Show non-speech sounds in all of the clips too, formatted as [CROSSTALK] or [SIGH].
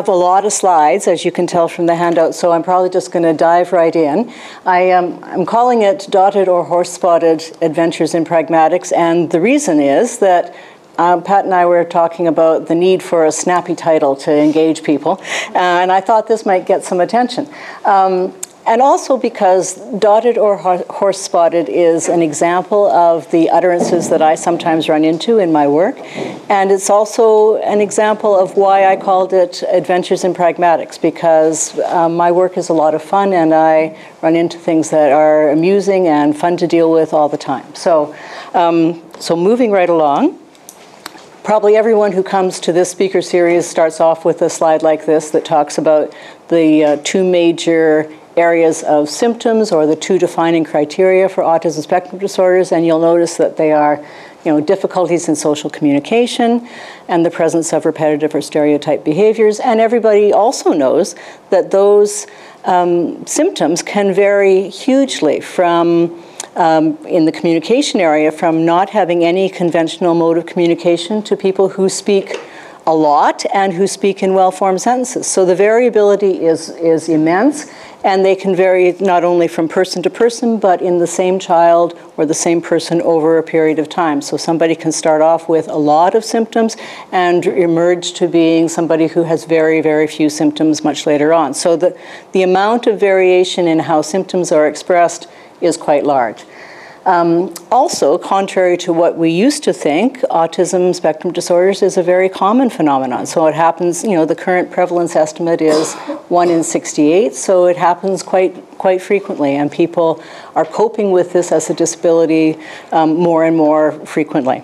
have a lot of slides, as you can tell from the handout, so I'm probably just going to dive right in. I, um, I'm calling it Dotted or Horse Spotted Adventures in Pragmatics, and the reason is that um, Pat and I were talking about the need for a snappy title to engage people, uh, and I thought this might get some attention. Um, and also because dotted or horse spotted is an example of the utterances that I sometimes run into in my work. And it's also an example of why I called it Adventures in Pragmatics, because um, my work is a lot of fun and I run into things that are amusing and fun to deal with all the time. So, um, so moving right along. Probably everyone who comes to this speaker series starts off with a slide like this that talks about the uh, two major areas of symptoms or the two defining criteria for autism spectrum disorders, and you'll notice that they are you know, difficulties in social communication and the presence of repetitive or stereotype behaviors. And everybody also knows that those um, symptoms can vary hugely from um, in the communication area from not having any conventional mode of communication to people who speak a lot and who speak in well-formed sentences. So the variability is, is immense and they can vary not only from person to person, but in the same child or the same person over a period of time. So somebody can start off with a lot of symptoms and emerge to being somebody who has very, very few symptoms much later on. So the, the amount of variation in how symptoms are expressed is quite large. Um, also, contrary to what we used to think, autism spectrum disorders is a very common phenomenon. So it happens, you know, the current prevalence estimate is 1 in 68, so it happens quite, quite frequently, and people are coping with this as a disability um, more and more frequently.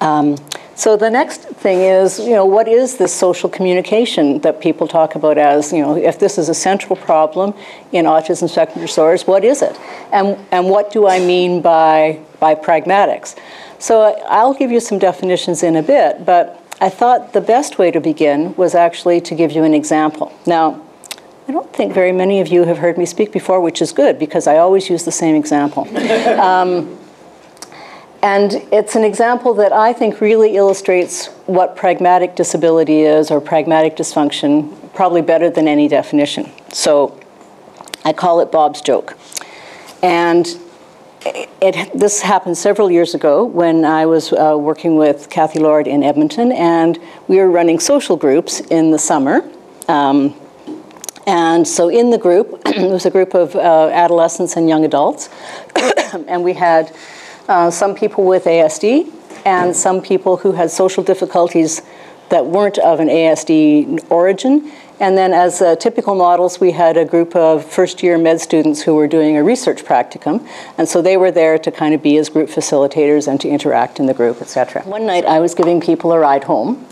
Um, so the next thing is, you know, what is this social communication that people talk about as, you know, if this is a central problem in autism spectrum disorders, what is it? And, and what do I mean by, by pragmatics? So I'll give you some definitions in a bit, but I thought the best way to begin was actually to give you an example. Now, I don't think very many of you have heard me speak before, which is good because I always use the same example. [LAUGHS] Um, and it's an example that I think really illustrates what pragmatic disability is or pragmatic dysfunction probably better than any definition. So I call it Bob's joke. And it, it, this happened several years ago when I was uh, working with Kathy Lord in Edmonton, and we were running social groups in the summer. Um, and so in the group, [CLEARS THROAT] it was a group of uh, adolescents and young adults, [COUGHS] and we had uh, some people with ASD, and some people who had social difficulties that weren't of an ASD origin. And then as uh, typical models, we had a group of first-year med students who were doing a research practicum. And so they were there to kind of be as group facilitators and to interact in the group, et cetera. One night I was giving people a ride home.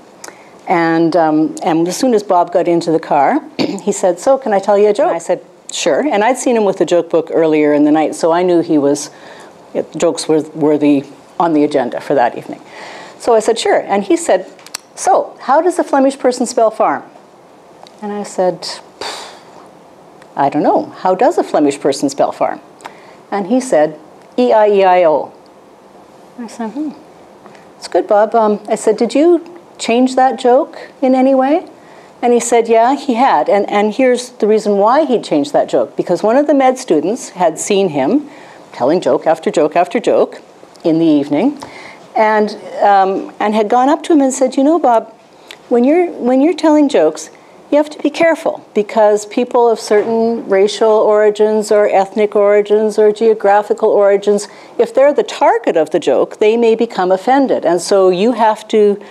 And, um, and as soon as Bob got into the car, [CLEARS THROAT] he said, so can I tell you a joke? And I said, sure. And I'd seen him with the joke book earlier in the night, so I knew he was it, jokes were, the, on the agenda for that evening. So I said, sure. And he said, so how does a Flemish person spell farm? And I said, I don't know. How does a Flemish person spell farm? And he said, E-I-E-I-O. I said, hmm, it's good, Bob. Um, I said, did you change that joke in any way? And he said, yeah, he had. And, and here's the reason why he changed that joke. Because one of the med students had seen him telling joke after joke after joke in the evening, and, um, and had gone up to him and said, you know, Bob, when you're, when you're telling jokes, you have to be careful because people of certain racial origins or ethnic origins or geographical origins, if they're the target of the joke, they may become offended. And so you have to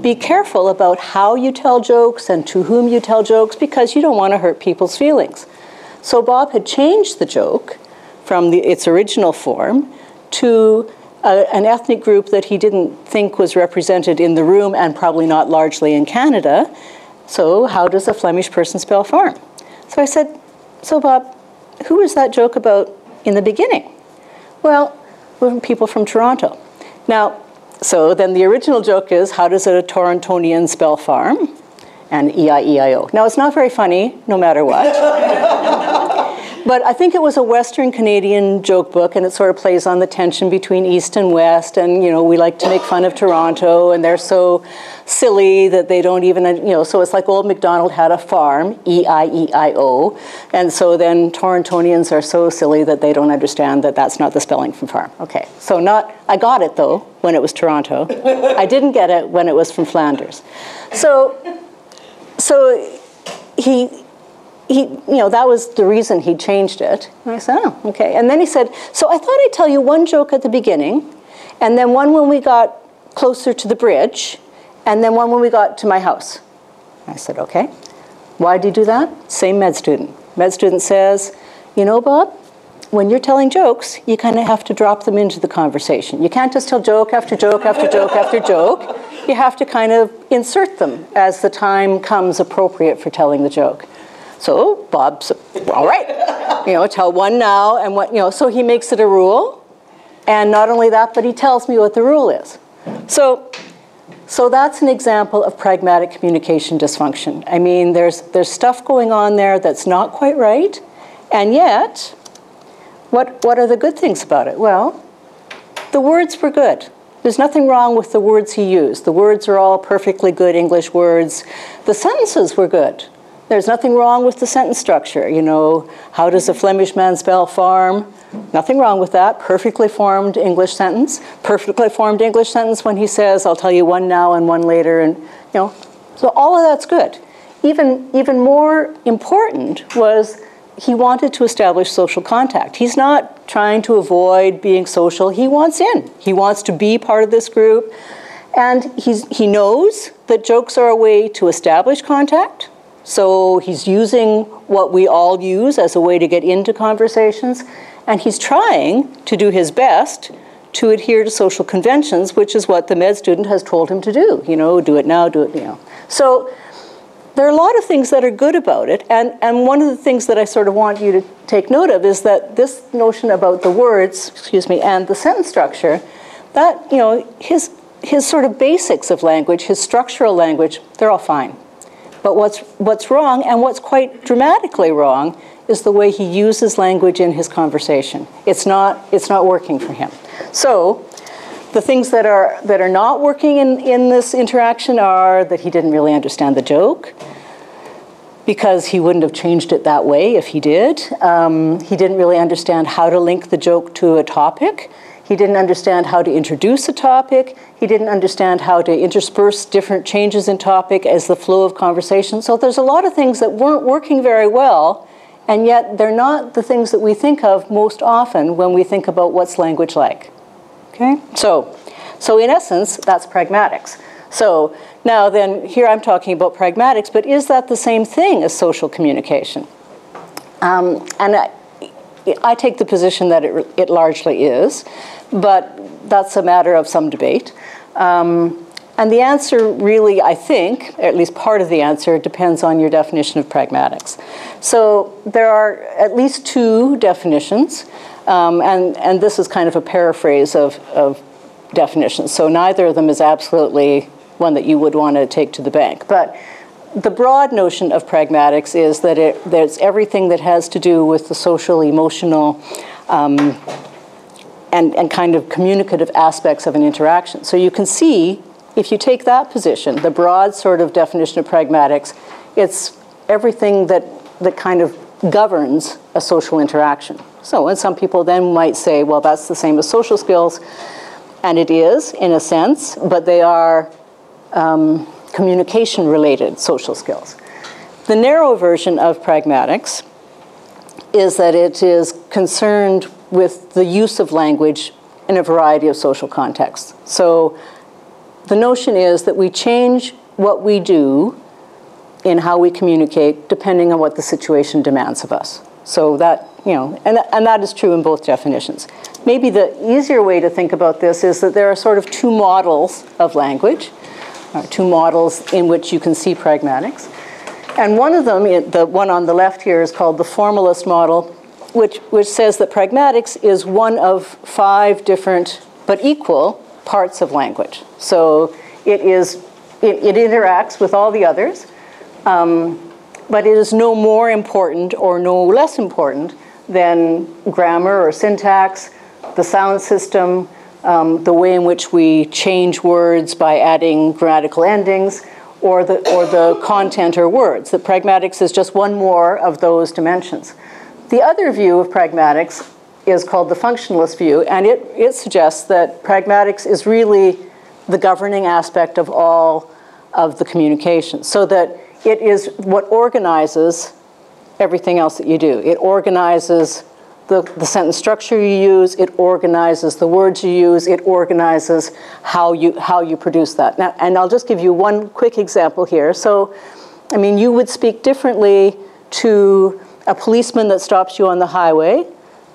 be careful about how you tell jokes and to whom you tell jokes because you don't want to hurt people's feelings. So Bob had changed the joke from the, its original form to a, an ethnic group that he didn't think was represented in the room and probably not largely in Canada. So how does a Flemish person spell farm? So I said, so Bob, who was that joke about in the beginning? Well, people from Toronto. Now, so then the original joke is, how does a Torontonian spell farm? And E-I-E-I-O. Now, it's not very funny, no matter what. [LAUGHS] but I think it was a Western Canadian joke book, and it sort of plays on the tension between East and West. And you know, we like to make fun of Toronto, and they're so silly that they don't even, uh, you know. So it's like old MacDonald had a farm, E I E I O, and so then Torontonians are so silly that they don't understand that that's not the spelling from farm. Okay, so not. I got it though when it was Toronto. I didn't get it when it was from Flanders. So, so he he, you know, that was the reason he changed it. And I said, oh, okay. And then he said, so I thought I'd tell you one joke at the beginning, and then one when we got closer to the bridge, and then one when we got to my house. I said, okay. Why do you do that? Same med student. Med student says, you know, Bob, when you're telling jokes, you kind of have to drop them into the conversation. You can't just tell joke after joke after joke after joke. You have to kind of insert them as the time comes appropriate for telling the joke. So Bob's all right, you know, tell one now and what, you know, so he makes it a rule. And not only that, but he tells me what the rule is. So, so that's an example of pragmatic communication dysfunction. I mean, there's, there's stuff going on there that's not quite right, and yet, what, what are the good things about it? Well, the words were good. There's nothing wrong with the words he used. The words are all perfectly good English words. The sentences were good. There's nothing wrong with the sentence structure. You know, how does a Flemish man spell farm? Nothing wrong with that. Perfectly formed English sentence. Perfectly formed English sentence when he says, I'll tell you one now and one later. And, you know, so all of that's good. Even, even more important was he wanted to establish social contact. He's not trying to avoid being social. He wants in. He wants to be part of this group. And he's, he knows that jokes are a way to establish contact so he's using what we all use as a way to get into conversations, and he's trying to do his best to adhere to social conventions, which is what the med student has told him to do. You know, do it now, do it, now. So there are a lot of things that are good about it, and, and one of the things that I sort of want you to take note of is that this notion about the words, excuse me, and the sentence structure, that, you know, his, his sort of basics of language, his structural language, they're all fine. But what's, what's wrong, and what's quite dramatically wrong, is the way he uses language in his conversation. It's not, it's not working for him. So the things that are, that are not working in, in this interaction are that he didn't really understand the joke, because he wouldn't have changed it that way if he did. Um, he didn't really understand how to link the joke to a topic. He didn't understand how to introduce a topic. He didn't understand how to intersperse different changes in topic as the flow of conversation. So there's a lot of things that weren't working very well, and yet they're not the things that we think of most often when we think about what's language like. Okay? So, so in essence, that's pragmatics. So now then, here I'm talking about pragmatics, but is that the same thing as social communication? Um, and I, I take the position that it, it largely is but that's a matter of some debate. Um, and the answer really, I think, at least part of the answer, depends on your definition of pragmatics. So there are at least two definitions, um, and, and this is kind of a paraphrase of, of definitions. So neither of them is absolutely one that you would want to take to the bank. But the broad notion of pragmatics is that it, there's everything that has to do with the social, emotional, um, and, and kind of communicative aspects of an interaction. So you can see, if you take that position, the broad sort of definition of pragmatics, it's everything that, that kind of governs a social interaction. So, and some people then might say, well, that's the same as social skills, and it is in a sense, but they are um, communication related social skills. The narrow version of pragmatics is that it is concerned with the use of language in a variety of social contexts. So the notion is that we change what we do in how we communicate depending on what the situation demands of us. So that, you know, and, and that is true in both definitions. Maybe the easier way to think about this is that there are sort of two models of language, or two models in which you can see pragmatics. And one of them, the one on the left here, is called the formalist model, which, which says that pragmatics is one of five different but equal parts of language. So it is it, it interacts with all the others, um, but it is no more important or no less important than grammar or syntax, the sound system, um, the way in which we change words by adding grammatical endings, or the, or the content or words. That pragmatics is just one more of those dimensions. The other view of pragmatics is called the functionalist view, and it, it suggests that pragmatics is really the governing aspect of all of the communication, so that it is what organizes everything else that you do. It organizes the, the sentence structure you use, it organizes the words you use, it organizes how you, how you produce that. Now, and I'll just give you one quick example here. So, I mean, you would speak differently to a policeman that stops you on the highway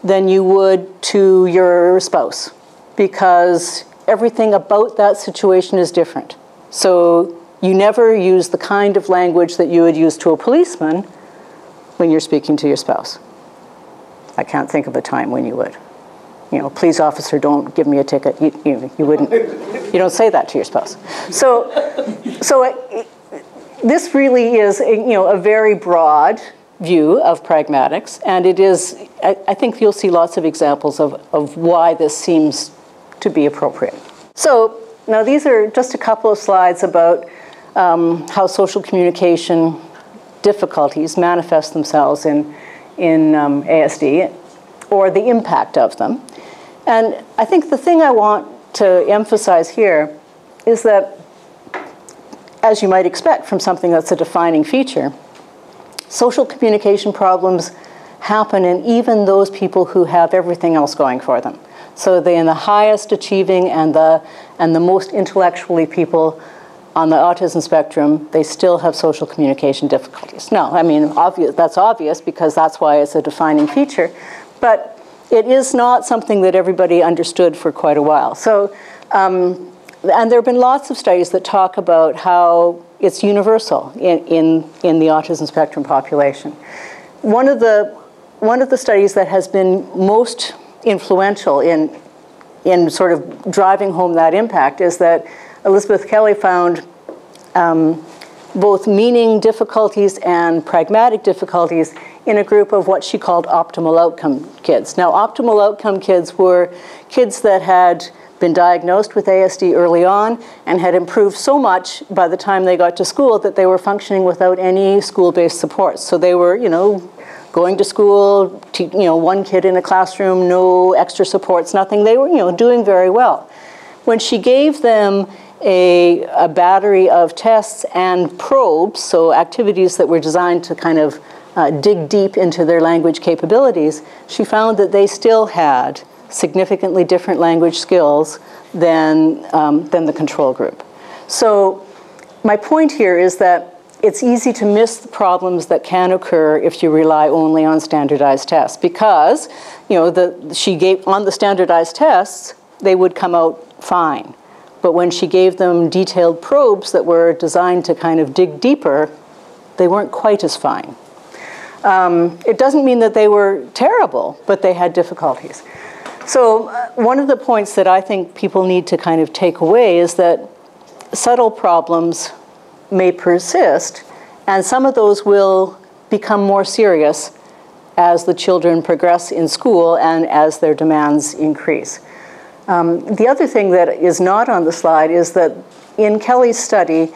than you would to your spouse because everything about that situation is different. So you never use the kind of language that you would use to a policeman when you're speaking to your spouse. I can't think of a time when you would. You know, police officer, don't give me a ticket. You, you, you wouldn't, you don't say that to your spouse. So, so it, this really is, a, you know, a very broad view of pragmatics, and it is, I, I think you'll see lots of examples of, of why this seems to be appropriate. So now these are just a couple of slides about um, how social communication difficulties manifest themselves in, in um, ASD or the impact of them. And I think the thing I want to emphasize here is that, as you might expect from something that's a defining feature, social communication problems happen in even those people who have everything else going for them. So they in the highest achieving and the, and the most intellectually people on the autism spectrum, they still have social communication difficulties. No, I mean, obvious, that's obvious because that's why it's a defining feature. But it is not something that everybody understood for quite a while. So, um, and there have been lots of studies that talk about how it's universal in, in, in the autism spectrum population. One of the, one of the studies that has been most influential in, in sort of driving home that impact is that Elizabeth Kelley found um, both meaning difficulties and pragmatic difficulties in a group of what she called optimal outcome kids. Now, optimal outcome kids were kids that had been diagnosed with ASD early on and had improved so much by the time they got to school that they were functioning without any school-based support. So they were, you know, going to school, you know, one kid in a classroom, no extra supports, nothing. They were, you know, doing very well. When she gave them a, a battery of tests and probes, so activities that were designed to kind of uh, dig deep into their language capabilities, she found that they still had significantly different language skills than, um, than the control group. So my point here is that it's easy to miss the problems that can occur if you rely only on standardized tests because, you know, the, she gave, on the standardized tests, they would come out fine. But when she gave them detailed probes that were designed to kind of dig deeper, they weren't quite as fine. Um, it doesn't mean that they were terrible, but they had difficulties. So uh, one of the points that I think people need to kind of take away is that subtle problems may persist, and some of those will become more serious as the children progress in school and as their demands increase. Um, the other thing that is not on the slide is that in Kelley's study,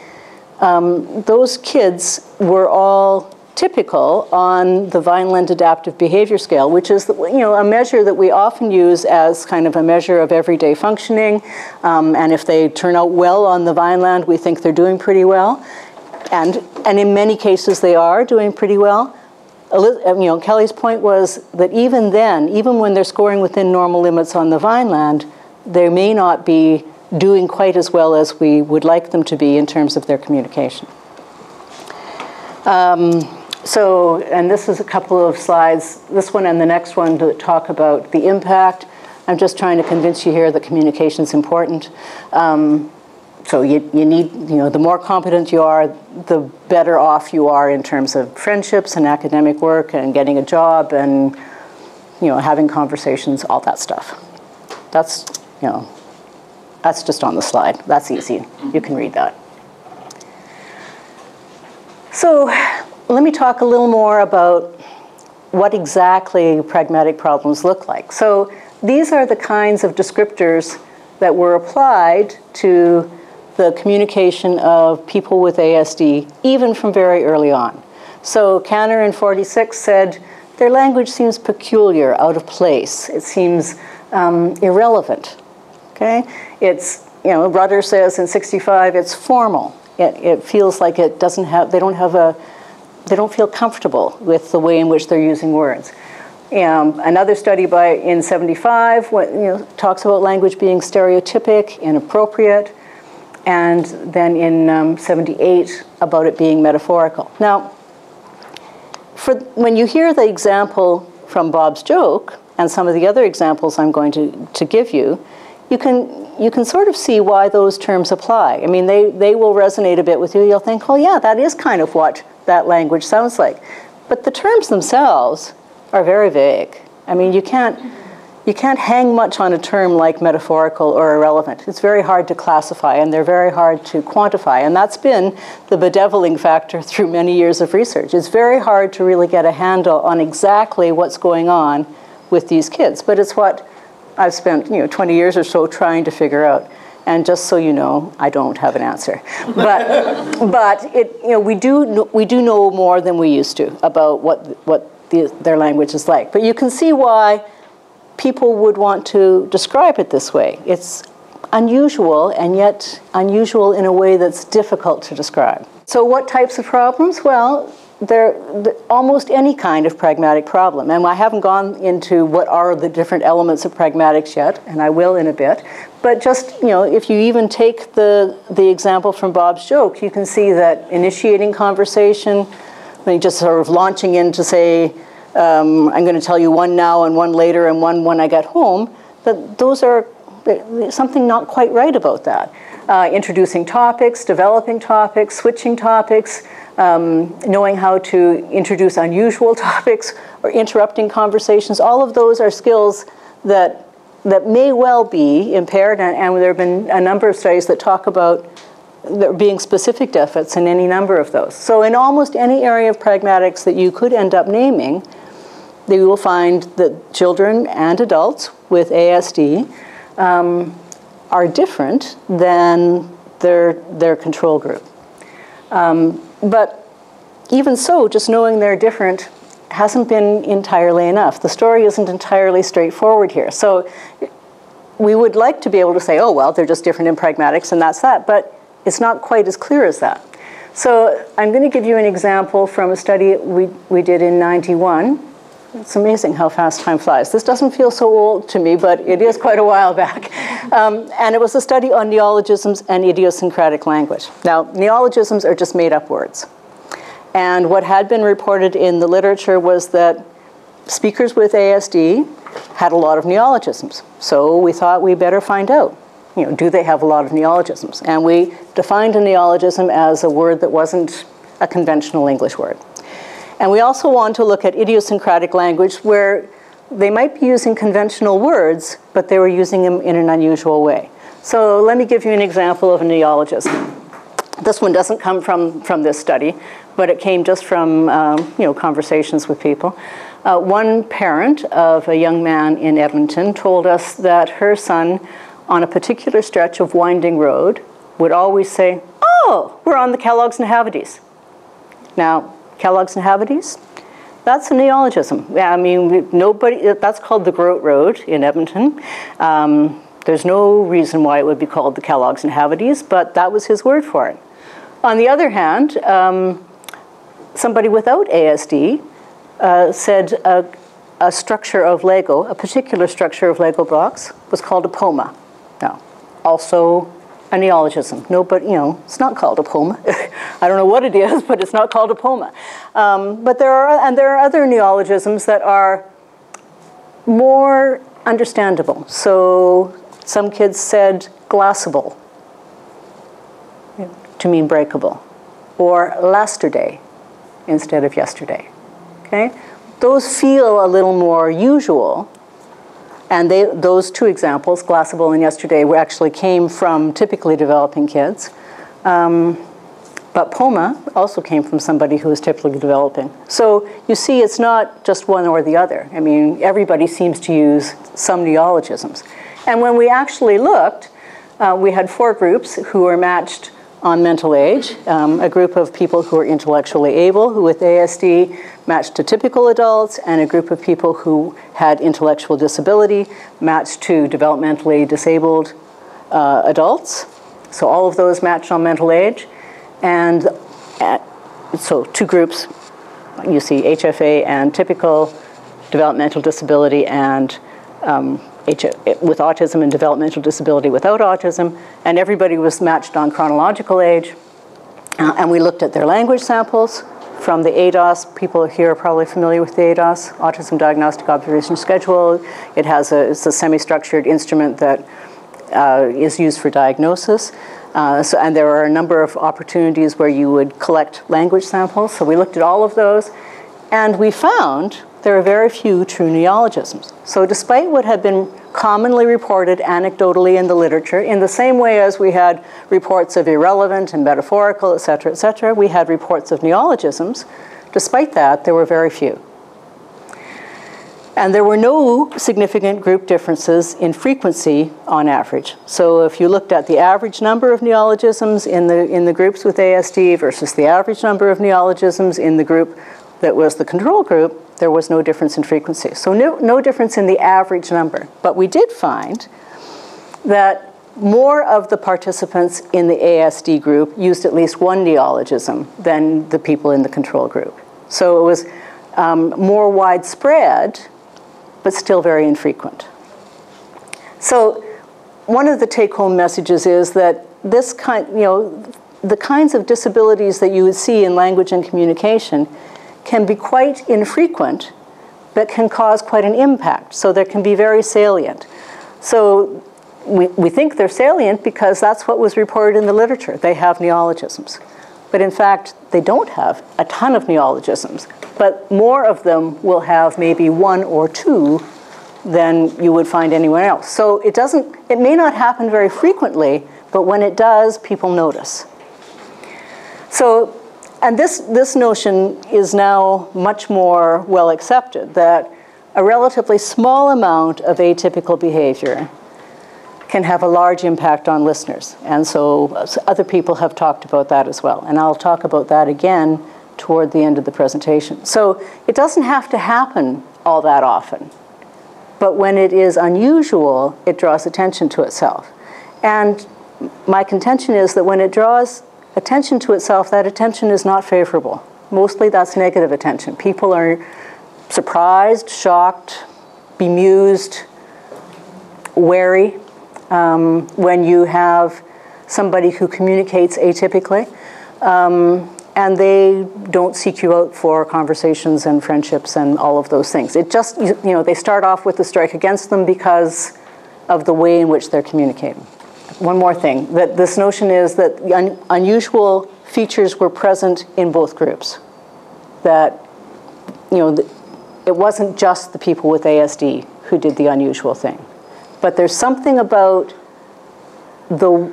um, those kids were all typical on the Vineland Adaptive Behavior Scale, which is you know, a measure that we often use as kind of a measure of everyday functioning. Um, and if they turn out well on the Vineland, we think they're doing pretty well. And, and in many cases, they are doing pretty well. You know, Kelley's point was that even then, even when they're scoring within normal limits on the Vineland, they may not be doing quite as well as we would like them to be in terms of their communication. Um, so, and this is a couple of slides, this one and the next one to talk about the impact. I'm just trying to convince you here that communication is important. Um, so you, you need, you know, the more competent you are, the better off you are in terms of friendships and academic work and getting a job and, you know, having conversations, all that stuff. That's you know, that's just on the slide. That's easy. You can read that. So let me talk a little more about what exactly pragmatic problems look like. So these are the kinds of descriptors that were applied to the communication of people with ASD, even from very early on. So Kanner in 46 said, their language seems peculiar, out of place. It seems um, irrelevant. Okay? It's, you know, Rutter says in 65, it's formal. It, it feels like it doesn't have, they don't have a, they don't feel comfortable with the way in which they're using words. Um, another study by in 75 what, you know, talks about language being stereotypic, inappropriate, and then in um, 78 about it being metaphorical. Now, for, when you hear the example from Bob's joke and some of the other examples I'm going to, to give you, you can, you can sort of see why those terms apply. I mean, they, they will resonate a bit with you. You'll think, oh, yeah, that is kind of what that language sounds like. But the terms themselves are very vague. I mean, you can't, you can't hang much on a term like metaphorical or irrelevant. It's very hard to classify and they're very hard to quantify. And that's been the bedeviling factor [LAUGHS] through many years of research. It's very hard to really get a handle on exactly what's going on with these kids. But it's what I've spent you know, 20 years or so trying to figure out. And just so you know, I don't have an answer. But, [LAUGHS] but it, you know, we, do, we do know more than we used to about what, what the, their language is like. But you can see why people would want to describe it this way. It's unusual and yet unusual in a way that's difficult to describe. So what types of problems? Well, there almost any kind of pragmatic problem. And I haven't gone into what are the different elements of pragmatics yet, and I will in a bit. But just, you know, if you even take the, the example from Bob's joke, you can see that initiating conversation, I mean, just sort of launching in to say, um, I'm going to tell you one now and one later and one when I get home, that those are something not quite right about that. Uh, introducing topics, developing topics, switching topics, um, knowing how to introduce unusual [LAUGHS] topics or interrupting conversations, all of those are skills that that may well be impaired, and, and there have been a number of studies that talk about there being specific deficits in any number of those. So in almost any area of pragmatics that you could end up naming, you will find that children and adults with ASD um, are different than their, their control group. Um, but even so, just knowing they're different hasn't been entirely enough. The story isn't entirely straightforward here. So we would like to be able to say, oh, well, they're just different in pragmatics and that's that. But it's not quite as clear as that. So I'm going to give you an example from a study we, we did in 91. It's amazing how fast time flies. This doesn't feel so old to me, but it is quite a while back. [LAUGHS] Um, and it was a study on neologisms and idiosyncratic language. Now, neologisms are just made up words. And what had been reported in the literature was that speakers with ASD had a lot of neologisms. So we thought we better find out you know, do they have a lot of neologisms? And we defined a neologism as a word that wasn't a conventional English word. And we also want to look at idiosyncratic language where they might be using conventional words, but they were using them in an unusual way. So let me give you an example of a neologism. This one doesn't come from, from this study, but it came just from um, you know, conversations with people. Uh, one parent of a young man in Edmonton told us that her son on a particular stretch of winding road would always say, oh, we're on the Kellogg's and Havities. Now, Kellogg's and Havities, that's a neologism. I mean, nobody, that's called the Groat Road in Edmonton. Um, there's no reason why it would be called the Kellogg's and Havities, but that was his word for it. On the other hand, um, somebody without ASD uh, said a, a structure of Lego, a particular structure of Lego blocks, was called a poma. Now, also a neologism. No, but you know, it's not called a poma. [LAUGHS] I don't know what it is, but it's not called a poma. Um, but there are, and there are other neologisms that are more understandable. So some kids said glassable to mean breakable, or lasterday instead of yesterday. Okay, those feel a little more usual and they, those two examples, Glassable and Yesterday, were actually came from typically developing kids. Um, but POMA also came from somebody who was typically developing. So you see, it's not just one or the other. I mean, everybody seems to use some neologisms. And when we actually looked, uh, we had four groups who were matched on mental age, um, a group of people who are intellectually able, who with ASD matched to typical adults, and a group of people who had intellectual disability matched to developmentally disabled uh, adults. So all of those matched on mental age. And at, so two groups, you see HFA and typical developmental disability and um, with autism and developmental disability without autism, and everybody was matched on chronological age. Uh, and we looked at their language samples from the ADOS. People here are probably familiar with the ADOS, Autism Diagnostic Observation Schedule. It has a, it's a semi-structured instrument that uh, is used for diagnosis. Uh, so, and there are a number of opportunities where you would collect language samples. So we looked at all of those, and we found there are very few true neologisms. So despite what had been commonly reported anecdotally in the literature, in the same way as we had reports of irrelevant and metaphorical, et cetera, et cetera, we had reports of neologisms. Despite that, there were very few. And there were no significant group differences in frequency on average. So if you looked at the average number of neologisms in the, in the groups with ASD versus the average number of neologisms in the group that was the control group, there was no difference in frequency. So no, no difference in the average number. But we did find that more of the participants in the ASD group used at least one neologism than the people in the control group. So it was um, more widespread, but still very infrequent. So one of the take-home messages is that this kind, you know, the kinds of disabilities that you would see in language and communication can be quite infrequent, but can cause quite an impact. So they can be very salient. So we, we think they're salient because that's what was reported in the literature. They have neologisms. But in fact, they don't have a ton of neologisms, but more of them will have maybe one or two than you would find anywhere else. So it doesn't, it may not happen very frequently, but when it does, people notice. So and this, this notion is now much more well accepted that a relatively small amount of atypical behavior can have a large impact on listeners. And so other people have talked about that as well. And I'll talk about that again toward the end of the presentation. So it doesn't have to happen all that often. But when it is unusual, it draws attention to itself. And my contention is that when it draws attention to itself, that attention is not favorable. Mostly that's negative attention. People are surprised, shocked, bemused, wary um, when you have somebody who communicates atypically. Um, and they don't seek you out for conversations and friendships and all of those things. It just, you know, they start off with the strike against them because of the way in which they're communicating one more thing, that this notion is that un unusual features were present in both groups. That, you know, it wasn't just the people with ASD who did the unusual thing. But there's something about the,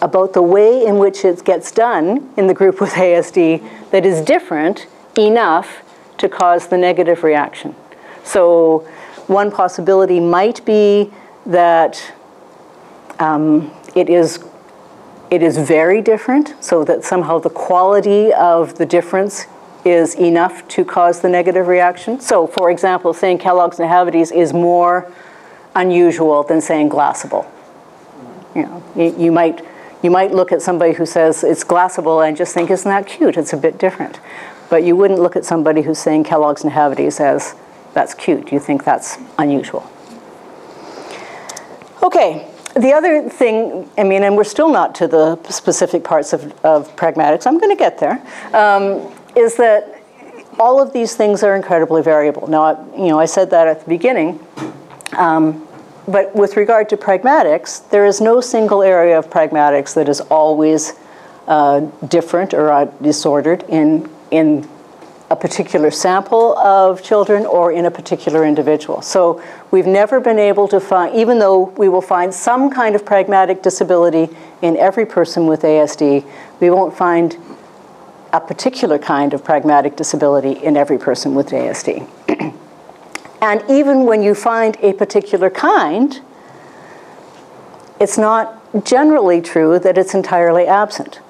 about the way in which it gets done in the group with ASD that is different enough to cause the negative reaction. So one possibility might be that um, it is it is very different, so that somehow the quality of the difference is enough to cause the negative reaction. So, for example, saying Kellogg's Nahavides is more unusual than saying glassable. You know, you, you, might you might look at somebody who says it's glassable and just think, isn't that cute? It's a bit different. But you wouldn't look at somebody who's saying Kellogg's Nahavides as that's cute. You think that's unusual. Okay, the other thing, I mean, and we're still not to the specific parts of, of pragmatics, I'm going to get there, um, is that all of these things are incredibly variable. Now, you know, I said that at the beginning, um, but with regard to pragmatics, there is no single area of pragmatics that is always uh, different or uh, disordered in, in a particular sample of children or in a particular individual. So we've never been able to find, even though we will find some kind of pragmatic disability in every person with ASD, we won't find a particular kind of pragmatic disability in every person with ASD. [CLEARS THROAT] and even when you find a particular kind, it's not generally true that it's entirely absent.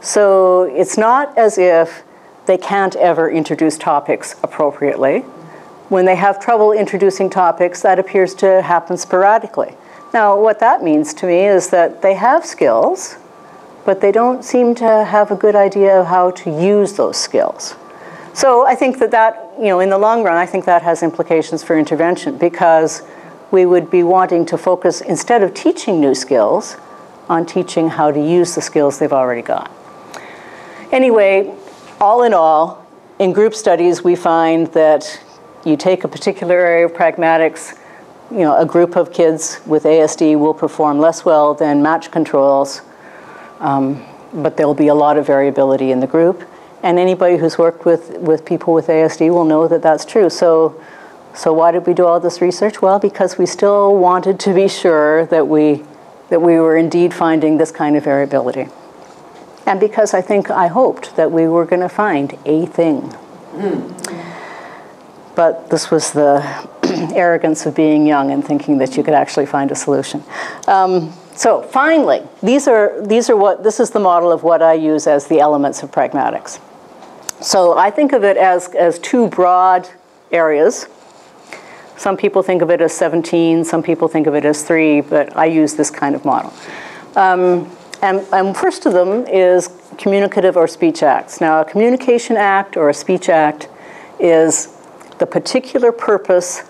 So it's not as if they can't ever introduce topics appropriately. When they have trouble introducing topics, that appears to happen sporadically. Now, what that means to me is that they have skills, but they don't seem to have a good idea of how to use those skills. So I think that that, you know, in the long run, I think that has implications for intervention because we would be wanting to focus, instead of teaching new skills, on teaching how to use the skills they've already got. Anyway, all in all, in group studies, we find that you take a particular area of pragmatics, you know, a group of kids with ASD will perform less well than match controls, um, but there'll be a lot of variability in the group. And anybody who's worked with, with people with ASD will know that that's true. So, so why did we do all this research? Well, because we still wanted to be sure that we, that we were indeed finding this kind of variability. And because I think I hoped that we were going to find a thing. But this was the [CLEARS THROAT] arrogance of being young and thinking that you could actually find a solution. Um, so finally, these are, these are what, this is the model of what I use as the elements of pragmatics. So I think of it as, as two broad areas. Some people think of it as 17, some people think of it as three, but I use this kind of model. Um, and, and first of them is communicative or speech acts. Now, a communication act or a speech act is the particular purpose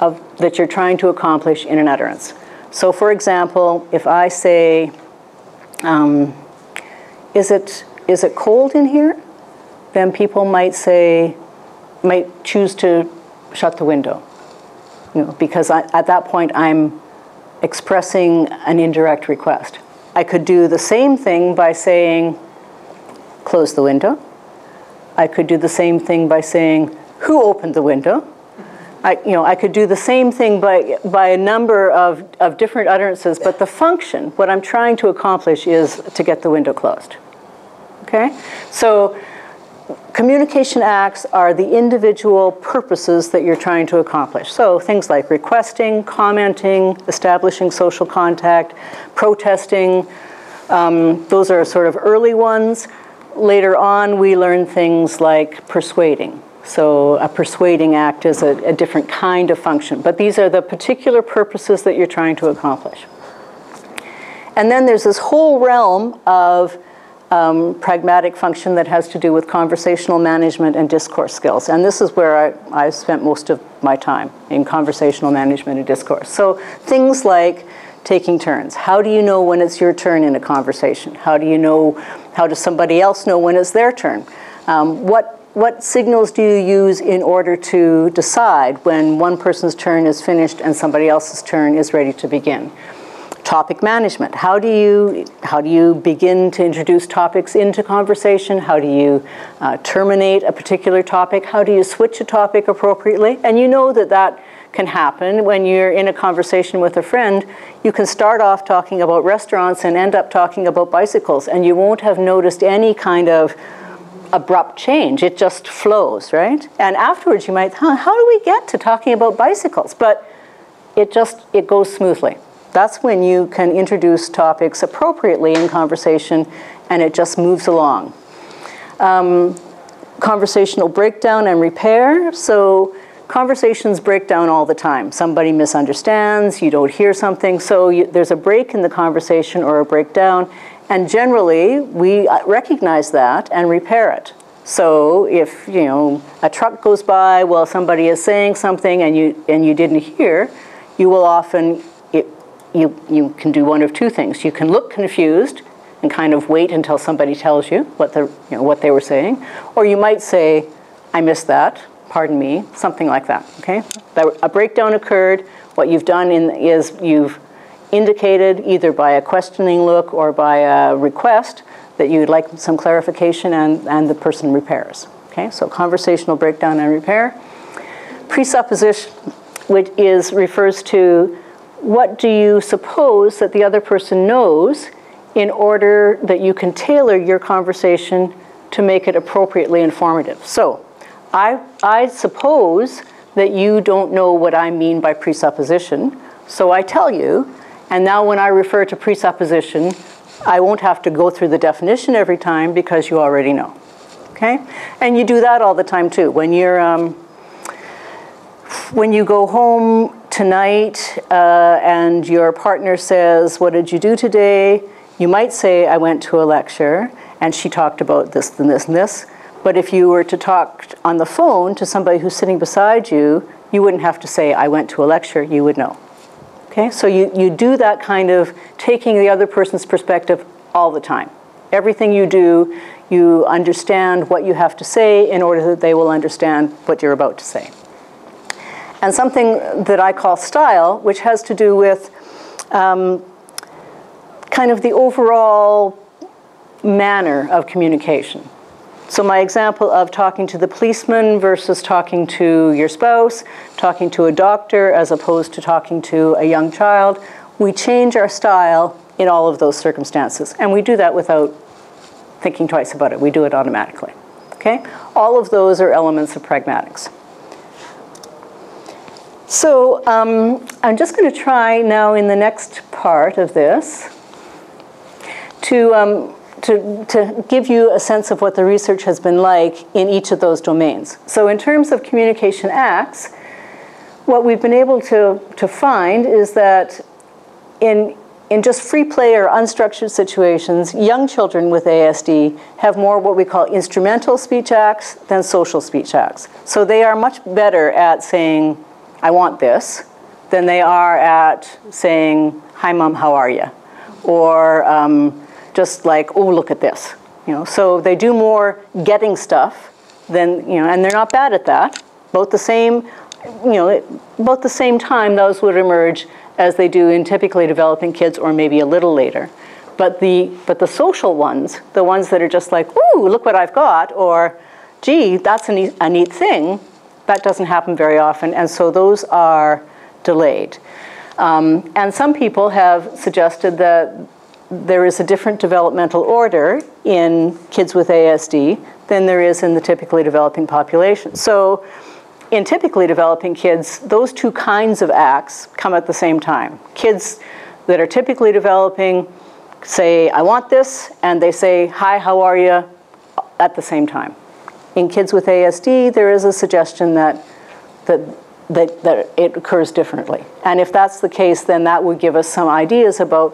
of, that you're trying to accomplish in an utterance. So for example, if I say, um, is, it, is it cold in here? Then people might say, might choose to shut the window. You know, because I, at that point I'm expressing an indirect request. I could do the same thing by saying, close the window. I could do the same thing by saying, who opened the window? I, you know, I could do the same thing by, by a number of, of different utterances, but the function, what I'm trying to accomplish is to get the window closed. Okay? So communication acts are the individual purposes that you're trying to accomplish. So things like requesting, commenting, establishing social contact, protesting, um, those are sort of early ones. Later on, we learn things like persuading. So a persuading act is a, a, different kind of function. But these are the particular purposes that you're trying to accomplish. And then there's this whole realm of um, pragmatic function that has to do with conversational management and discourse skills. And this is where I, I spent most of my time in conversational management and discourse. So things like taking turns. How do you know when it's your turn in a conversation? How do you know, how does somebody else know when it's their turn? Um, what what signals do you use in order to decide when one person's turn is finished and somebody else's turn is ready to begin? Topic management. How do you, how do you begin to introduce topics into conversation? How do you uh, terminate a particular topic? How do you switch a topic appropriately? And you know that that can happen when you're in a conversation with a friend. You can start off talking about restaurants and end up talking about bicycles, and you won't have noticed any kind of abrupt change. It just flows, right? And afterwards you might, huh, how do we get to talking about bicycles? But it just, it goes smoothly. That's when you can introduce topics appropriately in conversation and it just moves along. Um, conversational breakdown and repair. So conversations break down all the time. Somebody misunderstands, you don't hear something, so you, there's a break in the conversation or a breakdown, and generally, we uh, recognize that and repair it. So if you know a truck goes by while somebody is saying something and you and you didn't hear, you will often you you can do one of two things. You can look confused and kind of wait until somebody tells you what the you know what they were saying, or you might say, "I missed that. Pardon me," something like that. Okay, a breakdown occurred. What you've done in, is you've indicated either by a questioning look or by a request that you'd like some clarification and, and the person repairs. Okay, so conversational breakdown and repair. Presupposition, which is refers to what do you suppose that the other person knows in order that you can tailor your conversation to make it appropriately informative. So I, I suppose that you don't know what I mean by presupposition, so I tell you, and now when I refer to presupposition, I won't have to go through the definition every time because you already know. Okay? And you do that all the time too. When you're um, when you go home tonight uh, and your partner says, What did you do today? You might say, I went to a lecture and she talked about this and this and this. But if you were to talk on the phone to somebody who's sitting beside you, you wouldn't have to say, I went to a lecture, you would know. Okay, so you, you do that kind of taking the other person's perspective all the time. Everything you do, you understand what you have to say in order that they will understand what you're about to say and something that I call style, which has to do with um, kind of the overall manner of communication. So my example of talking to the policeman versus talking to your spouse, talking to a doctor as opposed to talking to a young child, we change our style in all of those circumstances. And we do that without thinking twice about it. We do it automatically. Okay? All of those are elements of pragmatics. So um, I'm just going to try now in the next part of this to, um, to, to give you a sense of what the research has been like in each of those domains. So in terms of communication acts, what we've been able to, to find is that in, in just free play or unstructured situations, young children with ASD have more what we call instrumental speech acts than social speech acts. So they are much better at saying, I want this, than they are at saying, hi mom, how are you? Or um, just like, oh, look at this. You know, so they do more getting stuff than, you know, and they're not bad at that. Both the same, you know, both the same time those would emerge as they do in typically developing kids or maybe a little later. But the, but the social ones, the ones that are just like, ooh, look what I've got, or gee, that's a neat, a neat thing, that doesn't happen very often, and so those are delayed. Um, and some people have suggested that there is a different developmental order in kids with ASD than there is in the typically developing population. So in typically developing kids, those two kinds of acts come at the same time. Kids that are typically developing say, I want this, and they say, hi, how are you, at the same time in kids with ASD, there is a suggestion that, that, that, that it occurs differently. And if that's the case, then that would give us some ideas about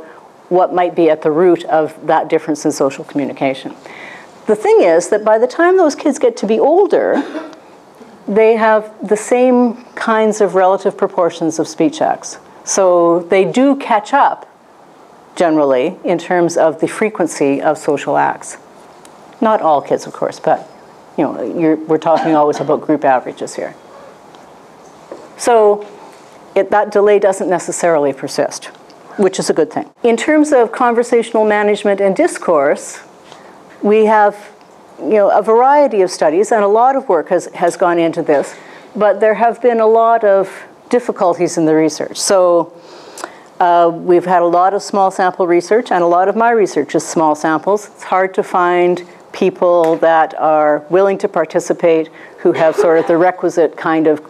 what might be at the root of that difference in social communication. The thing is that by the time those kids get to be older, they have the same kinds of relative proportions of speech acts. So they do catch up generally in terms of the frequency of social acts. Not all kids, of course, but you know, we're talking always about group averages here. So it, that delay doesn't necessarily persist, which is a good thing. In terms of conversational management and discourse, we have you know, a variety of studies, and a lot of work has, has gone into this, but there have been a lot of difficulties in the research. So uh, we've had a lot of small sample research, and a lot of my research is small samples. It's hard to find people that are willing to participate, who have sort of the requisite kind of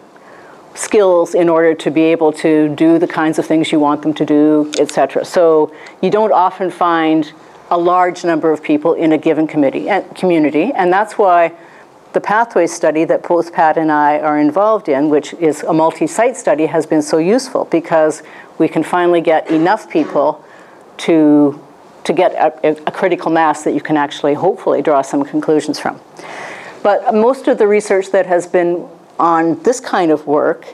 skills in order to be able to do the kinds of things you want them to do, et cetera. So you don't often find a large number of people in a given committee, and community, and that's why the pathway study that both Pat and I are involved in, which is a multi-site study, has been so useful because we can finally get enough people to to get a, a, critical mass that you can actually hopefully draw some conclusions from. But most of the research that has been on this kind of work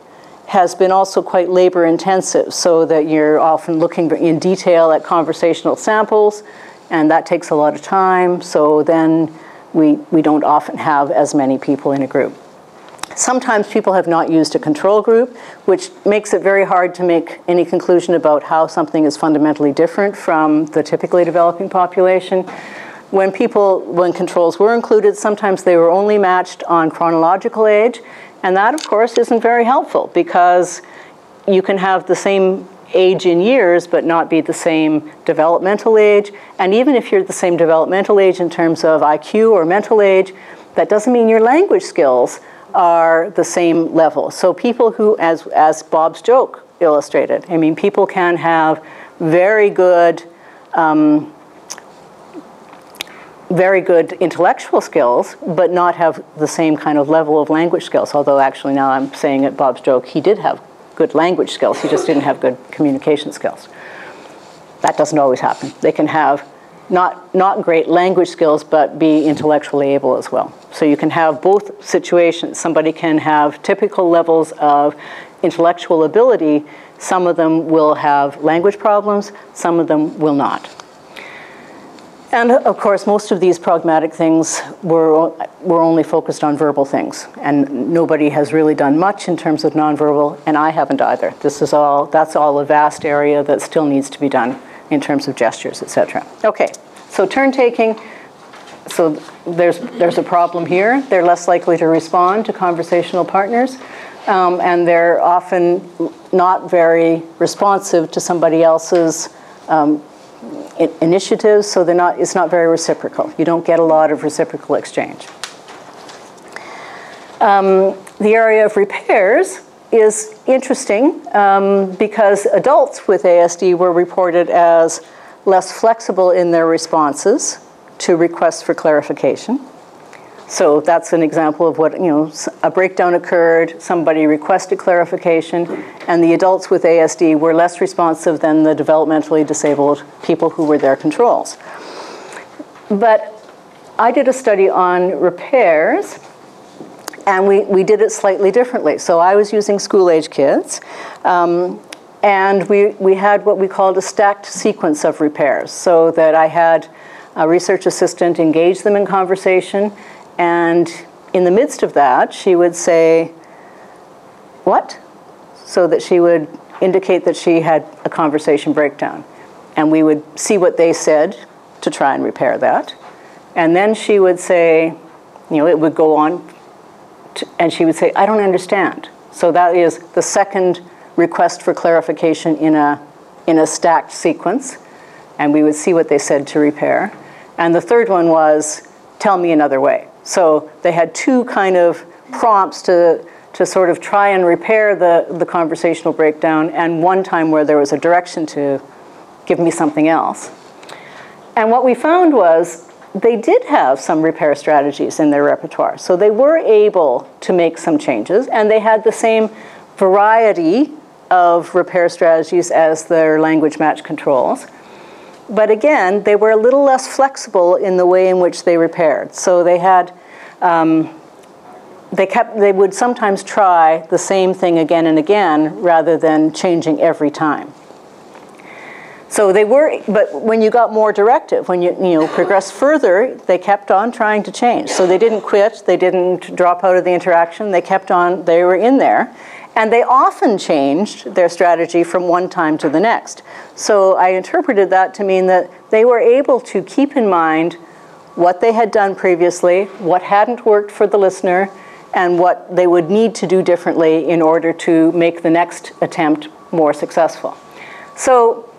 has been also quite labor intensive, so that you're often looking in detail at conversational samples, and that takes a lot of time, so then we, we don't often have as many people in a group. Sometimes people have not used a control group, which makes it very hard to make any conclusion about how something is fundamentally different from the typically developing population. When people, when controls were included, sometimes they were only matched on chronological age, and that, of course, isn't very helpful because you can have the same age in years but not be the same developmental age. And even if you're the same developmental age in terms of IQ or mental age, that doesn't mean your language skills are the same level. So people who, as, as Bob's joke illustrated, I mean, people can have very good, um, very good intellectual skills, but not have the same kind of level of language skills. Although actually now I'm saying at Bob's joke, he did have good language skills, he just didn't have good communication skills. That doesn't always happen. They can have not, not great language skills, but be intellectually able as well. So you can have both situations. Somebody can have typical levels of intellectual ability. Some of them will have language problems, some of them will not. And of course, most of these pragmatic things were, were only focused on verbal things. And nobody has really done much in terms of nonverbal, and I haven't either. This is all, that's all a vast area that still needs to be done in terms of gestures, etc. Okay, so turn taking, so there's, there's a problem here. They're less likely to respond to conversational partners, um, and they're often not very responsive to somebody else's um, initiatives, so they're not, it's not very reciprocal. You don't get a lot of reciprocal exchange. Um, the area of repairs is interesting um, because adults with ASD were reported as less flexible in their responses to requests for clarification. So that's an example of what, you know, a breakdown occurred, somebody requested clarification, and the adults with ASD were less responsive than the developmentally disabled people who were their controls. But I did a study on repairs, and we, we did it slightly differently. So I was using school age kids, um, and we, we had what we called a stacked sequence of repairs, so that I had a research assistant engage them in conversation and in the midst of that, she would say, What? So that she would indicate that she had a conversation breakdown. And we would see what they said to try and repair that. And then she would say, you know, it would go on, and she would say, I don't understand. So that is the second request for clarification in a, in a stacked sequence. And we would see what they said to repair. And the third one was, tell me another way. So they had two kind of prompts to, to sort of try and repair the, the conversational breakdown, and one time where there was a direction to give me something else. And what we found was they did have some repair strategies in their repertoire. So they were able to make some changes, and they had the same variety of repair strategies as their language match controls. But again, they were a little less flexible in the way in which they repaired. So they had, um, they kept, they would sometimes try the same thing again and again rather than changing every time. So they were, but when you got more directive, when you, you know, progressed further, they kept on trying to change. So they didn't quit, they didn't drop out of the interaction, they kept on, they were in there. And they often changed their strategy from one time to the next. So I interpreted that to mean that they were able to keep in mind what they had done previously, what hadn't worked for the listener, and what they would need to do differently in order to make the next attempt more successful. So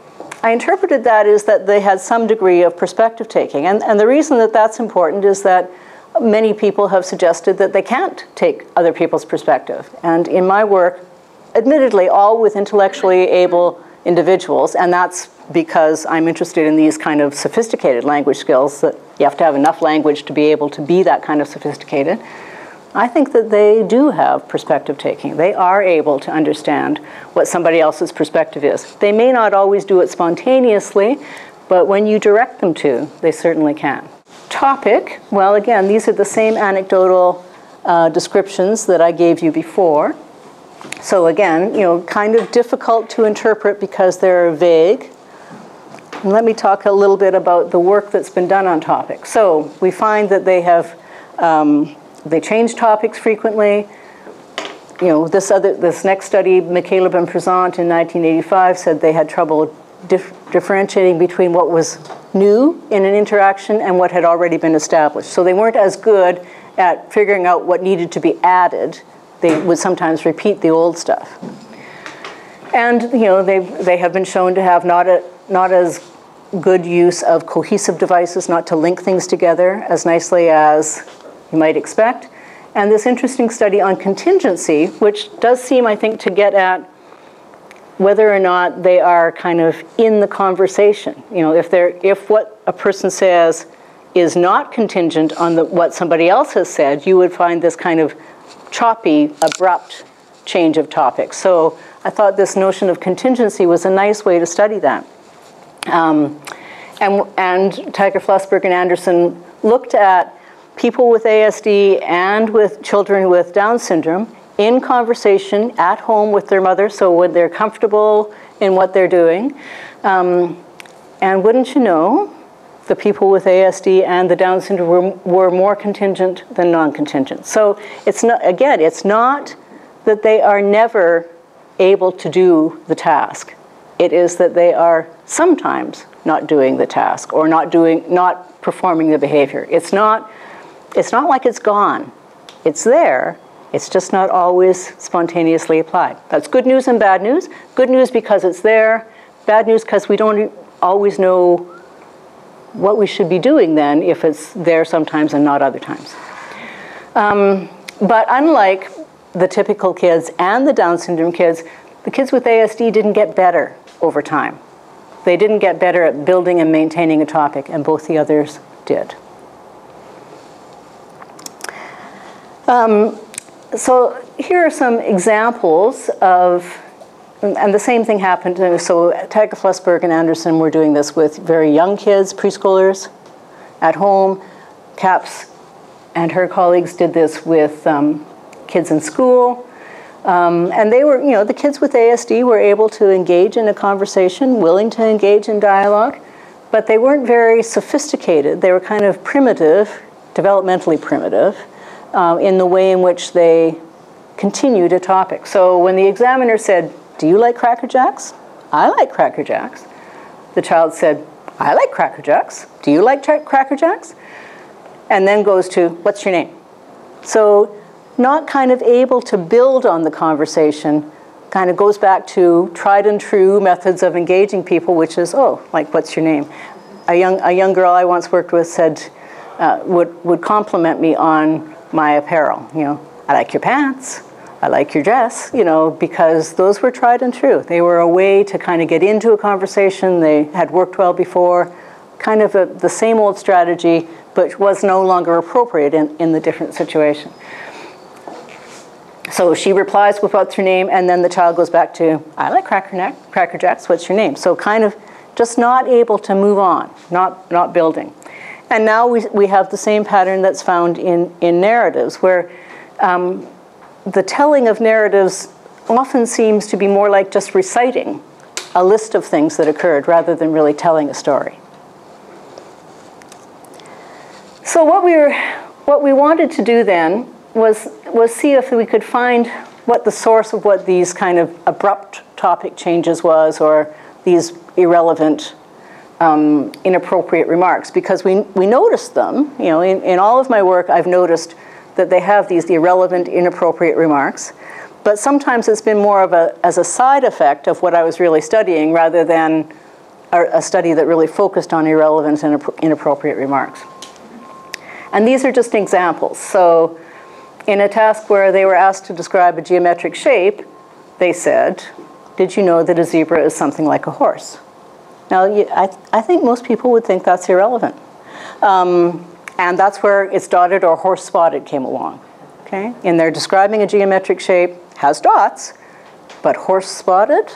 I interpreted that as that they had some degree of perspective taking. And, and the reason that that's important is that many people have suggested that they can't take other people's perspective. And in my work, admittedly, all with intellectually able individuals, and that's because I'm interested in these kind of sophisticated language skills that you have to have enough language to be able to be that kind of sophisticated. I think that they do have perspective taking. They are able to understand what somebody else's perspective is. They may not always do it spontaneously, but when you direct them to, they certainly can topic, well, again, these are the same anecdotal uh, descriptions that I gave you before. So again, you know, kind of difficult to interpret because they're vague. And let me talk a little bit about the work that's been done on topic. So we find that they have, um, they change topics frequently. You know, this other, this next study, McCaleb and Prizant in 1985 said they had trouble dif differentiating between what was new in an interaction and what had already been established. So they weren't as good at figuring out what needed to be added. They would sometimes repeat the old stuff. And you know they they have been shown to have not a, not as good use of cohesive devices, not to link things together as nicely as you might expect. And this interesting study on contingency, which does seem, I think, to get at whether or not they are kind of in the conversation. You know, if they're if what a person says is not contingent on the, what somebody else has said, you would find this kind of choppy, abrupt change of topic. So I thought this notion of contingency was a nice way to study that. Um, and, and Tager-Flusberg and Anderson looked at people with ASD and with children with Down syndrome in conversation at home with their mother, so when they're comfortable in what they're doing. Um, and wouldn't you know, the people with ASD and the Down syndrome were, were more contingent than non-contingent. So it's not, again, it's not that they are never able to do the task. It is that they are sometimes not doing the task or not doing, not performing the behavior. It's not, it's not like it's gone. It's there. It's just not always spontaneously applied. That's good news and bad news. Good news because it's there. Bad news because we don't always know what we should be doing then if it's there sometimes and not other times. Um, but unlike the typical kids and the Down syndrome kids, the kids with ASD didn't get better over time. They didn't get better at building and maintaining a topic, and both the others did. Um, so here are some examples of, and the same thing happened. So Tager-Flusberg and Anderson were doing this with very young kids, preschoolers, at home. Capps and her colleagues did this with um, kids in school. Um, and they were, you know, the kids with ASD were able to engage in a conversation, willing to engage in dialogue, but they weren't very sophisticated. They were kind of primitive, developmentally primitive, um, in the way in which they continued a topic. So when the examiner said, Do you like Cracker Jacks? I like Cracker Jacks. The child said, I like Cracker Jacks. Do you like Cracker Jacks? And then goes to, What's your name? So not kind of able to build on the conversation kind of goes back to tried and true methods of engaging people, which is, oh, like, what's your name? A young, a young girl I once worked with said, uh, would, would compliment me on my apparel. You know, I like your pants, I like your dress, you know, because those were tried and true. They were a way to kind of get into a conversation. They had worked well before, kind of a, the same old strategy, but was no longer appropriate in, in the different situation. So she replies with what's her name, and then the child goes back to, I like Cracker, Neck, Cracker Jacks, what's your name? So kind of just not able to move on, not, not building. And now we, we have the same pattern that's found in, in narratives, where um, the telling of narratives often seems to be more like just reciting a list of things that occurred rather than really telling a story. So what we, were, what we wanted to do then was, was see if we could find what the source of what these kind of abrupt topic changes was or these irrelevant, um, inappropriate remarks because we, we noticed them. You know, in, in all of my work, I've noticed that they have these irrelevant, inappropriate remarks. But sometimes it's been more of a, as a side effect of what I was really studying rather than a, a study that really focused on irrelevant and inappropriate remarks. And these are just examples. So in a task where they were asked to describe a geometric shape, they said, Did you know that a zebra is something like a horse? Now, I, I think most people would think that's irrelevant. Um, and that's where it's dotted or horse spotted came along. Okay? And they're describing a geometric shape, has dots, but horse spotted?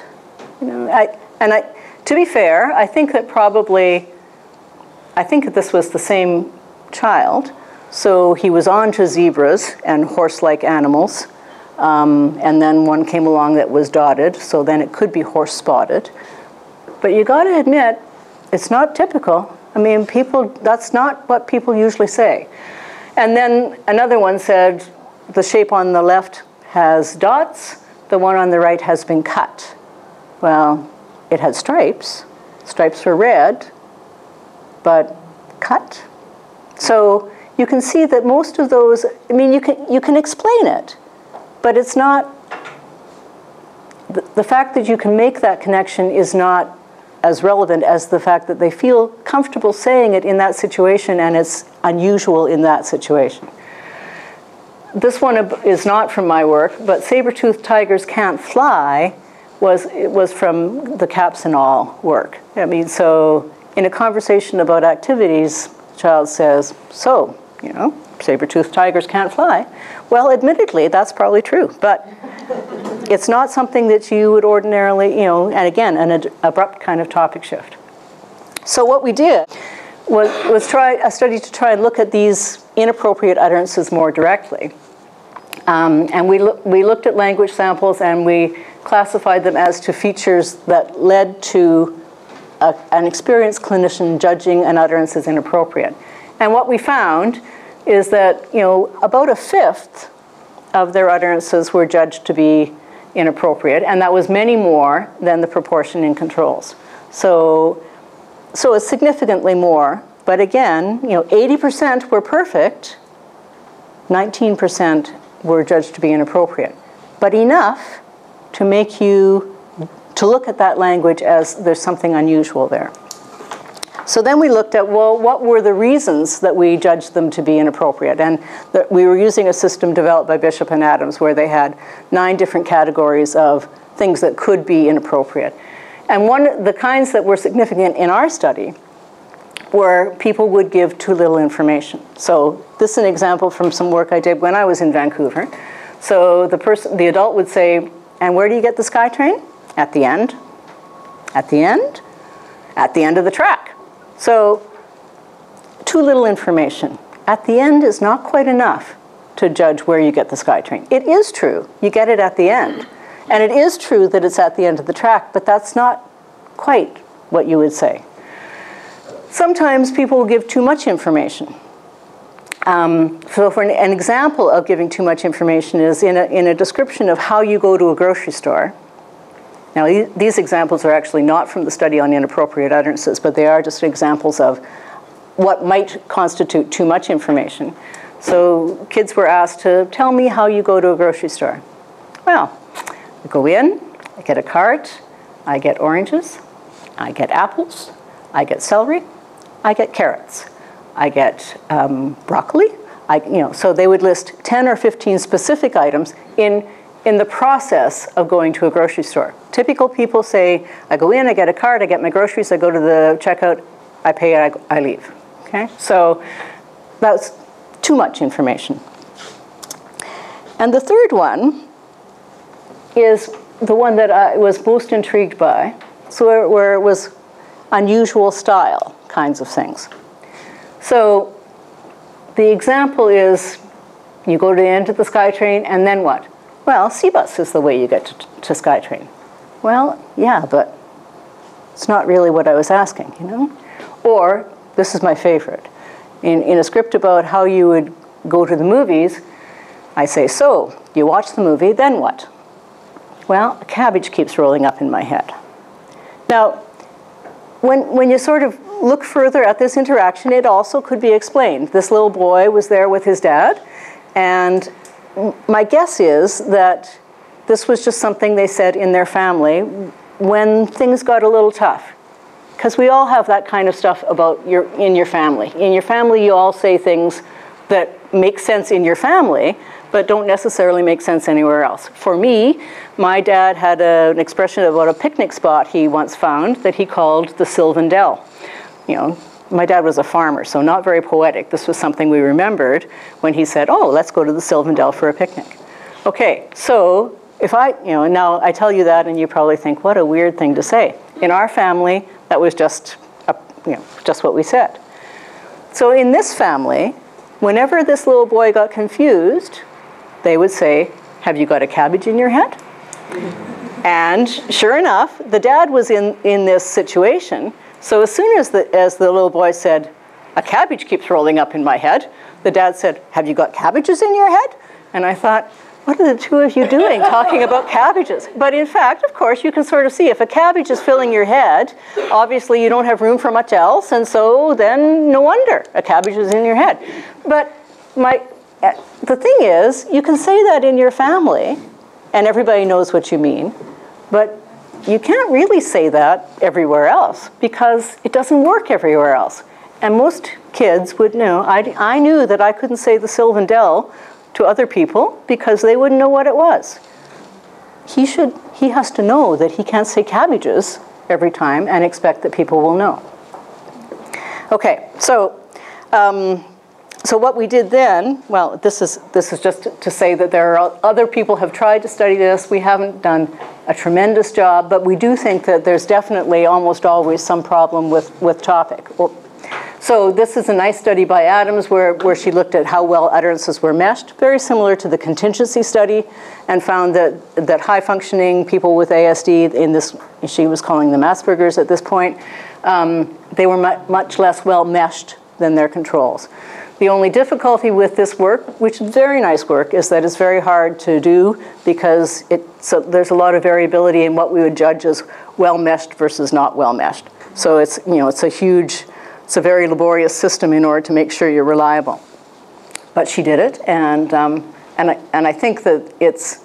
You know, I, and I, to be fair, I think that probably, I think that this was the same child so he was on to zebras and horse-like animals. Um, and then one came along that was dotted, so then it could be horse-spotted. But you got to admit, it's not typical. I mean, people, that's not what people usually say. And then another one said, the shape on the left has dots, the one on the right has been cut. Well, it had stripes. Stripes were red, but cut. So you can see that most of those, I mean, you can, you can explain it, but it's not, the, the fact that you can make that connection is not as relevant as the fact that they feel comfortable saying it in that situation and it's unusual in that situation. This one is not from my work, but saber-toothed tigers can't fly was, it was from the Capps and all work. I mean, so in a conversation about activities, child says, so, you know, saber-toothed tigers can't fly. Well, admittedly, that's probably true, but it's not something that you would ordinarily, you know, and again, an ad abrupt kind of topic shift. So what we did was, was try a study to try and look at these inappropriate utterances more directly. Um, and we, lo we looked at language samples and we classified them as to features that led to a, an experienced clinician judging an utterance as inappropriate. And what we found is that, you know, about a fifth of their utterances were judged to be inappropriate, and that was many more than the proportion in controls. So, so it's significantly more, but again, you know, 80% were perfect, 19% were judged to be inappropriate, but enough to make you to look at that language as there's something unusual there. So then we looked at, well, what were the reasons that we judged them to be inappropriate? And the, we were using a system developed by Bishop and Adams where they had nine different categories of things that could be inappropriate. And one, of the kinds that were significant in our study were people would give too little information. So this is an example from some work I did when I was in Vancouver. So the person, the adult would say, and where do you get the SkyTrain? At the end. At the end? At the end of the track. So too little information. At the end is not quite enough to judge where you get the SkyTrain. It is true, you get it at the end. And it is true that it's at the end of the track, but that's not quite what you would say. Sometimes people will give too much information. Um, so for an, an, example of giving too much information is in a, in a description of how you go to a grocery store, now, these examples are actually not from the study on inappropriate utterances, but they are just examples of what might constitute too much information. So kids were asked to tell me how you go to a grocery store. Well, I go in, I get a cart, I get oranges, I get apples, I get celery, I get carrots, I get um, broccoli. I, you know, so they would list 10 or 15 specific items in in the process of going to a grocery store. Typical people say, I go in, I get a card, I get my groceries, I go to the checkout, I pay I, I leave. Okay, so that's too much information. And the third one is the one that I was most intrigued by, so where, where it was unusual style kinds of things. So the example is you go to the end of the SkyTrain and then what? Well, SeaBus is the way you get to, to SkyTrain. Well, yeah, but it's not really what I was asking, you know? Or, this is my favorite. In, in a script about how you would go to the movies, I say, so, you watch the movie, then what? Well, a cabbage keeps rolling up in my head. Now, when, when you sort of look further at this interaction, it also could be explained. This little boy was there with his dad, and my guess is that this was just something they said in their family when things got a little tough. Because we all have that kind of stuff about your, in your family. In your family, you all say things that make sense in your family, but don't necessarily make sense anywhere else. For me, my dad had a, an expression about a picnic spot he once found that he called the Sylvan Dell. You know, my dad was a farmer, so not very poetic. This was something we remembered when he said, oh, let's go to the Sylvan Dell for a picnic. Okay, so if I, you know, now I tell you that and you probably think, what a weird thing to say. In our family, that was just, a, you know, just what we said. So in this family, whenever this little boy got confused, they would say, have you got a cabbage in your head? and sure enough, the dad was in, in this situation so as soon as the, as the little boy said, a cabbage keeps rolling up in my head, the dad said, have you got cabbages in your head? And I thought, what are the two of you doing talking about cabbages? But in fact, of course, you can sort of see if a cabbage is filling your head, obviously you don't have room for much else, and so then no wonder a cabbage is in your head. But my, eh, the thing is, you can say that in your family, and everybody knows what you mean. But you can't really say that everywhere else because it doesn't work everywhere else. And most kids would know. I, I knew that I couldn't say the Sylvan Dell to other people because they wouldn't know what it was. He should, he has to know that he can't say cabbages every time and expect that people will know. Okay, so um, so what we did then, well, this is this is just to say that there are other people have tried to study this. We haven't done a tremendous job, but we do think that there's definitely almost always some problem with with topic. So this is a nice study by Adams where, where she looked at how well utterances were meshed, very similar to the contingency study, and found that, that high functioning people with ASD, in this, she was calling them Asperger's at this point, um, they were mu much less well meshed than their controls. The only difficulty with this work, which is very nice work, is that it's very hard to do because it, so there's a lot of variability in what we would judge as well meshed versus not well meshed. So it's, you know, it's a huge, it's a very laborious system in order to make sure you're reliable. But she did it, and, um, and, I, and I think that it's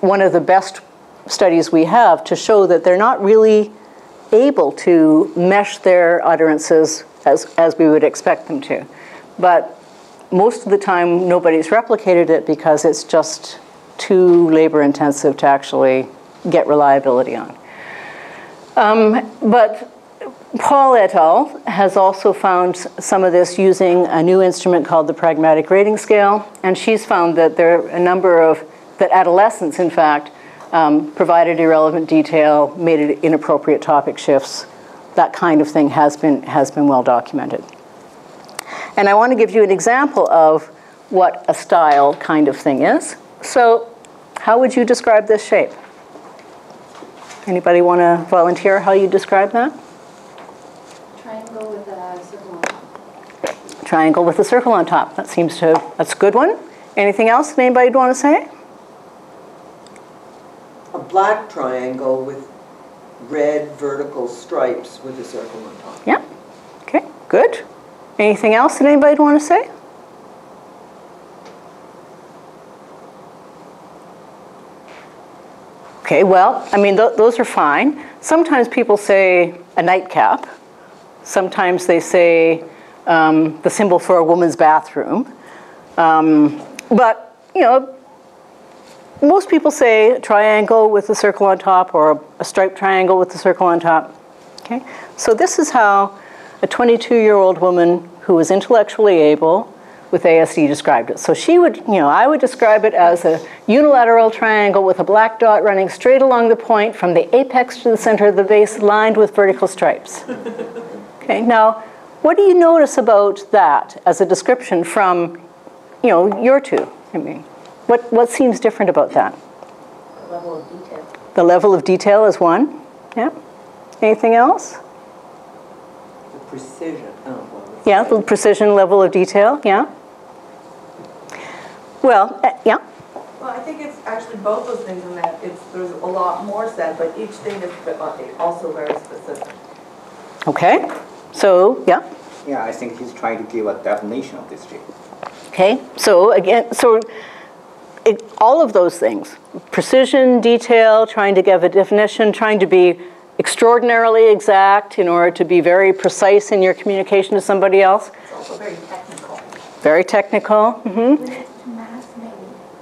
one of the best studies we have to show that they're not really able to mesh their utterances as, as we would expect them to. But most of the time, nobody's replicated it because it's just too labor intensive to actually get reliability on. Um, but Paul et al. has also found some of this using a new instrument called the pragmatic rating scale, and she's found that there are a number of, that adolescents, in fact, um, provided irrelevant detail, made it inappropriate topic shifts. That kind of thing has been, has been well documented. And I want to give you an example of what a style kind of thing is. So how would you describe this shape? Anybody want to volunteer how you describe that? Triangle with a circle on top. Triangle with a circle on top. That seems to, that's a good one. Anything else that anybody would want to say? A black triangle with red vertical stripes with a circle on top. Yeah. Okay, good. Anything else that anybody want to say? Okay, well, I mean, th those are fine. Sometimes people say a nightcap. Sometimes they say um, the symbol for a woman's bathroom. Um, but, you know, most people say a triangle with a circle on top or a striped triangle with a circle on top. Okay, so this is how a 22-year-old woman who was intellectually able with ASD described it. So she would, you know, I would describe it as a unilateral triangle with a black dot running straight along the point from the apex to the center of the base lined with vertical stripes. [LAUGHS] Okay, now, what do you notice about that as a description from, you know, your two? I mean, what, what seems different about that? The level of detail. The level of detail is one, yeah. Anything else? The precision. Well, Yeah, the precision level of detail, yeah. Well, uh, yeah, Well, I think it's actually both those things in that it's, there's a lot more said, but each thing is uh, also very specific. okay. So, yeah, Yeah, I think he's trying to give a definition of this shape. okay. So again, so it, all of those things, precision, detail, trying to give a definition, trying to be extraordinarily exact in order to be very precise in your communication to somebody else. It's also very technical. Very technical. hmm math maybe.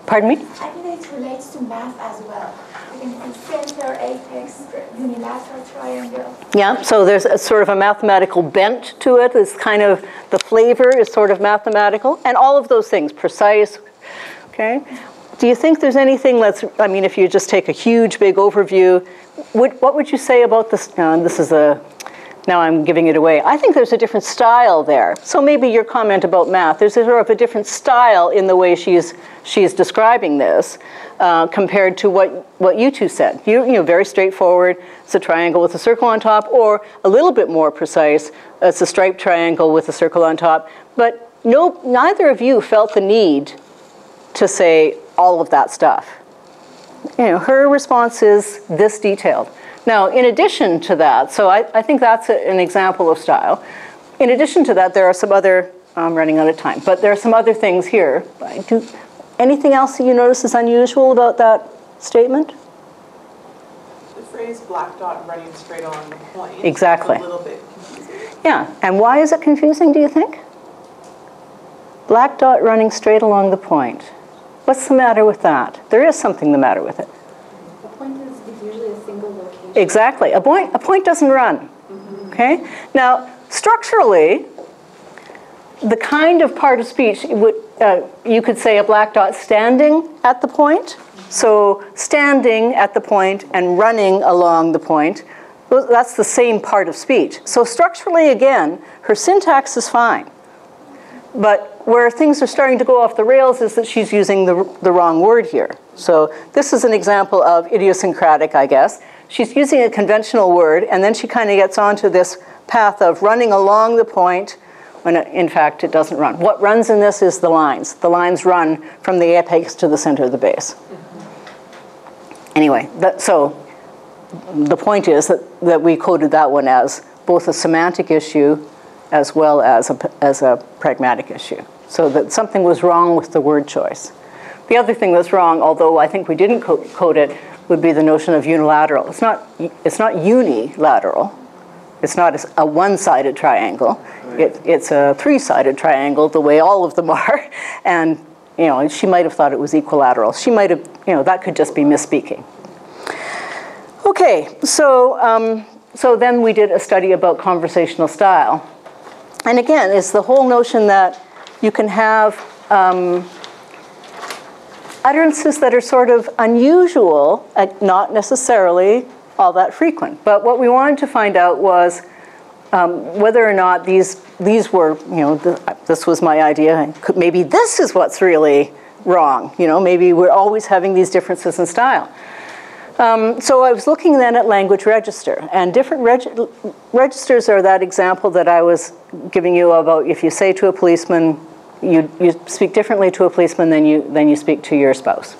Pardon me? I think it relates to math as well. Center, apex, unilateral triangle. Yeah, so there's a sort of a mathematical bent to it. It's kind of, the flavor is sort of mathematical, and all of those things, precise, okay? Do you think there's anything that's, I mean, if you just take a huge, big overview, would, what would you say about this? Now, this is a, now I'm giving it away. I think there's a different style there. So maybe your comment about math, there's sort of a different style in the way she's, she's describing this uh, compared to what, what you two said. You, you know, very straightforward, it's a triangle with a circle on top, or a little bit more precise, it's a striped triangle with a circle on top. But no, neither of you felt the need to say all of that stuff. You know, her response is this detailed. Now, in addition to that, so I, I think that's a, an example of style. In addition to that, there are some other, I'm running out of time, but there are some other things here. Do, anything else that you notice is unusual about that statement? The phrase, black dot running straight along the point. Exactly. is A little bit confusing. Yeah, and why is it confusing, do you think? Black dot running straight along the point. What's the matter with that? There is something the matter with it. A point is, is usually a single location. Exactly. A point, a point doesn't run. Okay? Now, structurally, the kind of part of speech would, uh, you could say a black dot standing at the point. So standing at the point and running along the point, that's the same part of speech. So structurally, again, her syntax is fine. But where things are starting to go off the rails is that she's using the, the wrong word here. So this is an example of idiosyncratic, I guess. She's using a conventional word, and then she kind of gets onto this path of running along the point when it, in fact it doesn't run. What runs in this is the lines. The lines run from the apex to the center of the base. Anyway, that, so the point is that, that we coded that one as both a semantic issue as well as a, as a pragmatic issue. So that something was wrong with the word choice. The other thing that's wrong, although I think we didn't co- code it, would be the notion of unilateral. It's not, it's not unilateral. It's not a one-sided triangle. It, it's a three-sided triangle, the way all of them [LAUGHS] are. And you know, she might have thought it was equilateral. She might have, you know, that could just be misspeaking. Okay, so, um, so then we did a study about conversational style. And again, it's the whole notion that you can have um, utterances that are sort of unusual, not necessarily all that frequent. But what we wanted to find out was um, whether or not these these were, you know, the, this was my idea. and could- Maybe this is what's really wrong. You know, maybe we're always having these differences in style. Um, so I was looking then at language register, and different reg- registers are that example that I was giving you about if you say to a policeman, you, you speak differently to a policeman than you, than you speak to your spouse.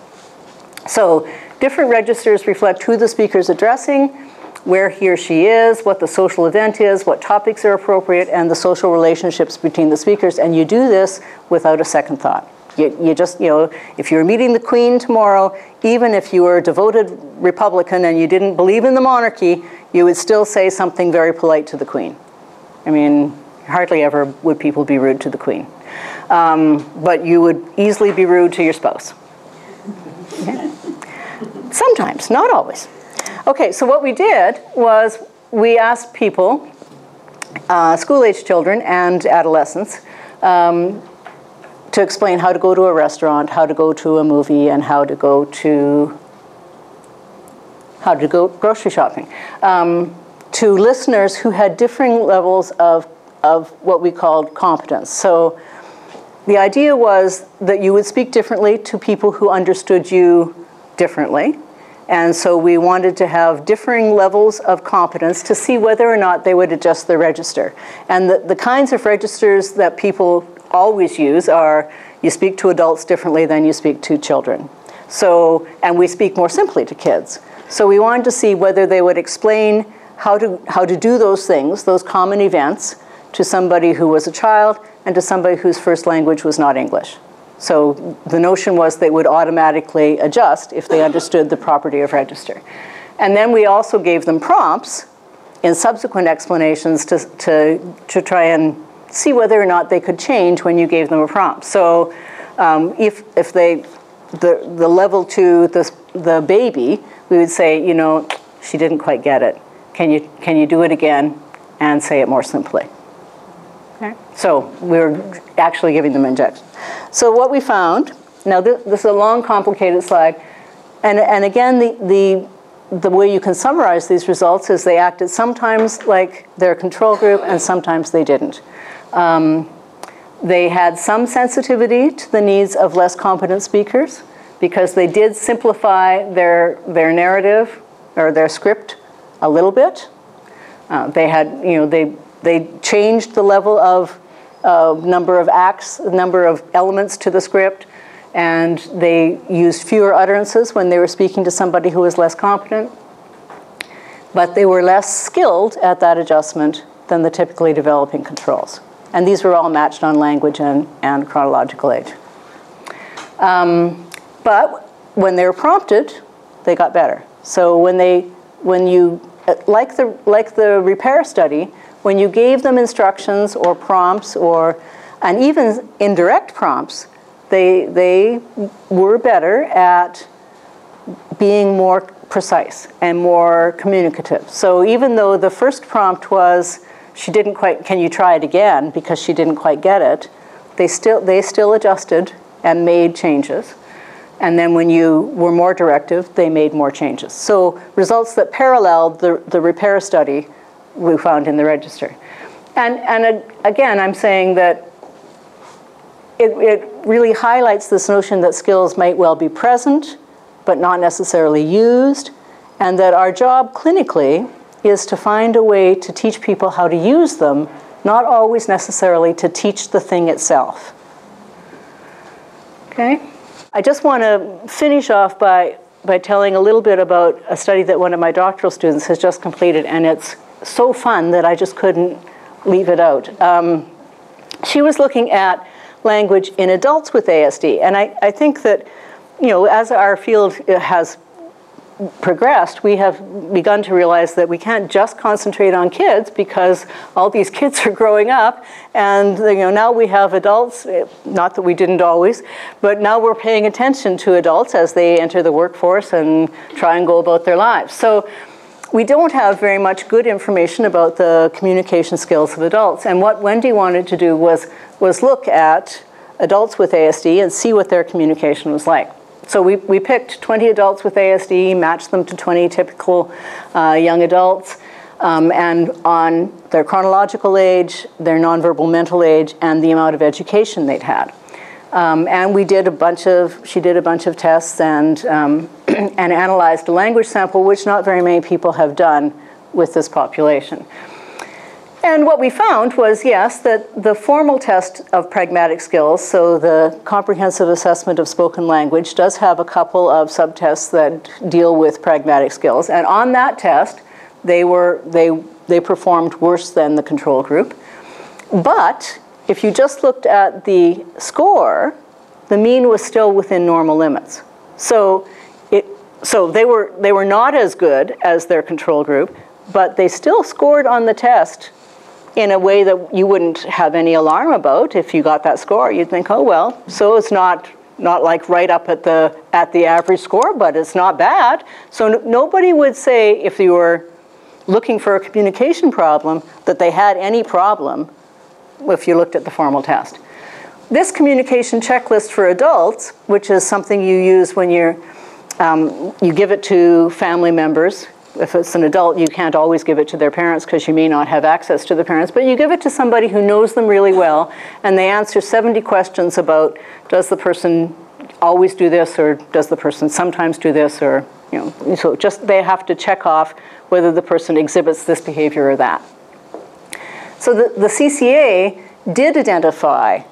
So different registers reflect who the speaker is addressing, where he or she is, what the social event is, what topics are appropriate, and the social relationships between the speakers. And you do this without a second thought. You, you just, you know, if you're meeting the Queen tomorrow, even if you were a devoted Republican and you didn't believe in the monarchy, you would still say something very polite to the Queen. I mean, hardly ever would people be rude to the Queen. Um, but you would easily be rude to your spouse. Yeah. [LAUGHS] Sometimes, not always. Okay, so what we did was we asked people, uh, school age children and adolescents, um, to explain how to go to a restaurant, how to go to a movie, and how to go to how to go grocery shopping um, to listeners who had differing levels of, of what we called competence. So the idea was that you would speak differently to people who understood you differently. And so we wanted to have differing levels of competence to see whether or not they would adjust their register. And the, the kinds of registers that people always use are you speak to adults differently than you speak to children. So, and we speak more simply to kids. So we wanted to see whether they would explain how to, how to do those things, those common events, to somebody who was a child and to somebody whose first language was not English. So the notion was they would automatically adjust if they understood the property of register. And then we also gave them prompts in subsequent explanations to, to, to try and see whether or not they could change when you gave them a prompt. So um, if, if they, the, the level to the, the baby, we would say, you know, she didn't quite get it. Can you, can you do it again and say it more simply? Okay. So we were actually giving them injections. So what we found, now this, this is a long, complicated slide, and, and again, the, the, the way you can summarize these results is they acted sometimes like their control group and sometimes they didn't. Um, they had some sensitivity to the needs of less competent speakers because they did simplify their, their narrative or their script a little bit. Uh, they had, you know, they, they changed the level of uh, number of acts, number of elements to the script, and they used fewer utterances when they were speaking to somebody who was less competent. But they were less skilled at that adjustment than the typically developing controls. And these were all matched on language and, and chronological age. Um, but when they were prompted, they got better. So when they when you, uh, like the, like the repair study, when you gave them instructions or prompts or, and even indirect prompts, they, they were better at being more precise and more communicative. So even though the first prompt was, she didn't quite, can you try it again, because she didn't quite get it, they still, they still adjusted and made changes. And then when you were more directive, they made more changes. So results that paralleled the, the repair study we found in the register. And, and again, I'm saying that it, it really highlights this notion that skills might well be present, but not necessarily used, and that our job clinically is to find a way to teach people how to use them, not always necessarily to teach the thing itself. Okay? I just want to finish off by, by telling a little bit about a study that one of my doctoral students has just completed, and it's so fun that I just couldn't leave it out. Um, she was looking at language in adults with ASD, and I, I think that, you know, as our field has progressed, we have begun to realize that we can't just concentrate on kids because all these kids [LAUGHS] are growing up, and you know now we have adults. eh, Not that we didn't always, but now we're paying attention to adults as they enter the workforce and try and go about their lives. So. We don't have very much good information about the communication skills of adults, and what Wendy wanted to do was was look at adults with ASD and see what their communication was like. So we, we picked 20 adults with ASD, matched them to 20 typical uh, young adults, um, and on their chronological age, their nonverbal mental age, and the amount of education they'd had. Um, and we did a bunch of, she did a bunch of tests and, um, [CLEARS THROAT] and analyzed a language sample, which not very many people have done with this population. And what we found was, yes, that the formal test of pragmatic skills, so the comprehensive assessment of spoken language, does have a couple of subtests that deal with pragmatic skills. And on that test, they, were, they, they performed worse than the control group. But if you just looked at the score, the mean was still within normal limits. So, it, so they, were, they were not as good as their control group, but they still scored on the test in a way that you wouldn't have any alarm about if you got that score. You'd think, oh well, so it's not not like right up at the at the average score, but it's not bad. So nobody would say if you were looking for a communication problem that they had any problem if you looked at the formal test. This communication checklist for adults, which is something you use when you're um, you give it to family members. If it's an adult, you can't always give it to their parents because you may not have access to the parents, but you give it to somebody who knows them really well, and they answer 70 questions about does the person always do this, or does the person sometimes do this, or, you know, so just they have to check off whether the person exhibits this behavior or that. So the, the CCA did identify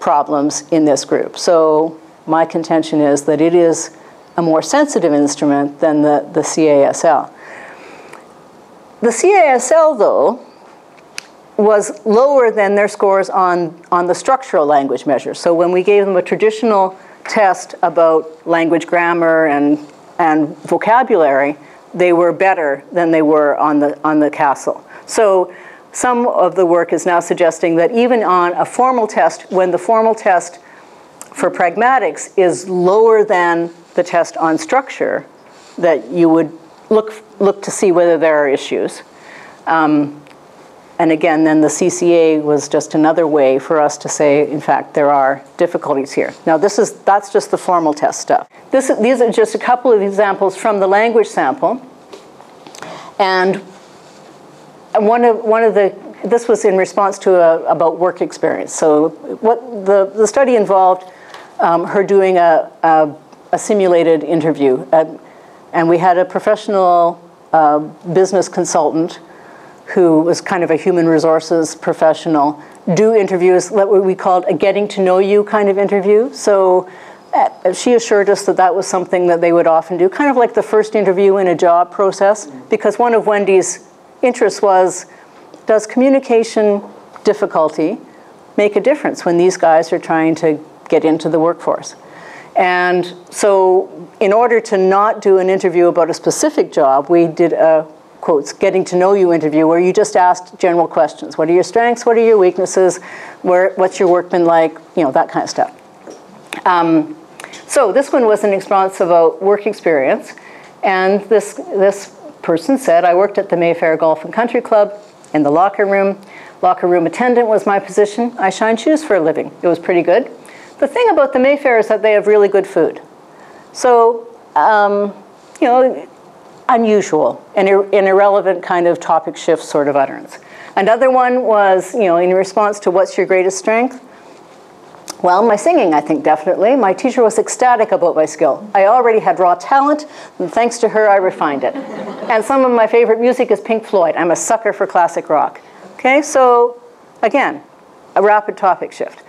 problems in this group. So my contention is that it is a more sensitive instrument than the, the CASL. The CASL, though, was lower than their scores on, on the structural language measure. So when we gave them a traditional test about language grammar and, and vocabulary, they were better than they were on the, on the CASL. So some of the work is now suggesting that even on a formal test, when the formal test for pragmatics is lower than the test on structure, that you would look, look to see whether there are issues. Um, and again, then the CCA was just another way for us to say, in fact, there are difficulties here. Now, this is, that's just the formal test stuff. This, these are just a couple of examples from the language sample. And one of, one of the, this was in response to a, about work experience. So what the, the study involved um, her doing a, a, a simulated interview. At, and we had a professional uh, business consultant who was kind of a human resources professional do interviews, what we called a getting to know you kind of interview. So uh, she assured us that that was something that they would often do, kind of like the first interview in a job process, because one of Wendy's interests was, does communication difficulty make a difference when these guys are trying to get into the workforce? And so, in order to not do an interview about a specific job, we did a quotes getting to know you interview where you just asked general questions. What are your strengths? What are your weaknesses? Where, what's your work been like? You know, that kind of stuff. Um, so this one was an response about work experience. And this, this person said, I worked at the Mayfair Golf and Country Club in the locker room. Locker room attendant was my position. I shine shoes for a living. It was pretty good. The thing about the Mayfair is that they have really good food. So, um, you know, unusual and an irrelevant kind of topic shift sort of utterance. Another one was, you know, in response to what's your greatest strength? Well, my singing, I think, definitely. My teacher was ecstatic about my skill. I already had raw talent, and thanks to her, I refined it. and some of my favorite music is Pink Floyd. I'm a sucker for classic rock. Okay, so again, a rapid topic shift.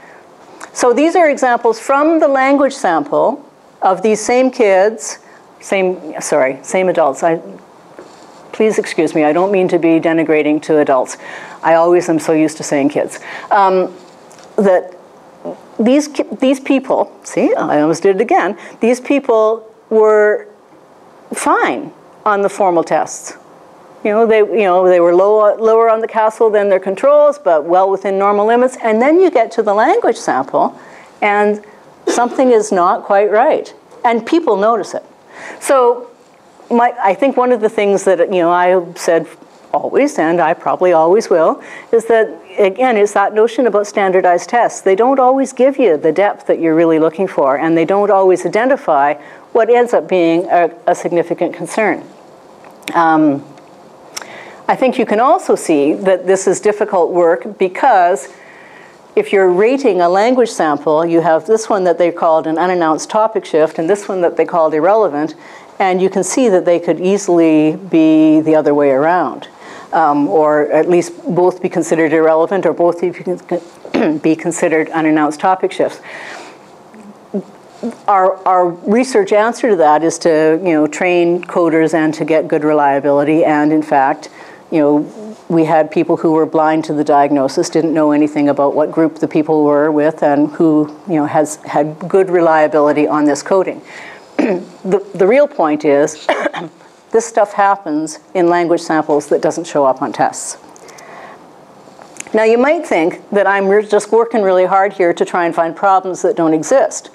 So these are examples from the language sample of these same kids, same, sorry, same adults. I, please excuse me, I don't mean to be denigrating to adults. I always am so used to saying kids. Um, that these, these people, see, I almost did it again, these people were fine on the formal tests. You know, they, you know, they were low, lower on the CASL than their controls, but well within normal limits. And then you get to the language sample, and something is not quite right. And people notice it. So my, I think one of the things that, you know, I said always, and I probably always will, is that, again, it's that notion about standardized tests. They don't always give you the depth that you're really looking for, and they don't always identify what ends up being a, a significant concern. Um, I think you can also see that this is difficult work because if you're rating a language sample, you have this one that they called an unannounced topic shift and this one that they called irrelevant, and you can see that they could easily be the other way around um, or at least both be considered irrelevant or both [CLEARS THROAT] be considered unannounced topic shifts. Our, our research answer to that is to you know, train coders and to get good reliability. And in fact, you know, we had people who were blind to the diagnosis, didn't know anything about what group the people were with, and who you know, has had good reliability on this coding. [CLEARS THROAT] the, the real point is [COUGHS] this stuff happens in language samples that doesn't show up on tests. Now you might think that I'm just working really hard here to try and find problems that don't exist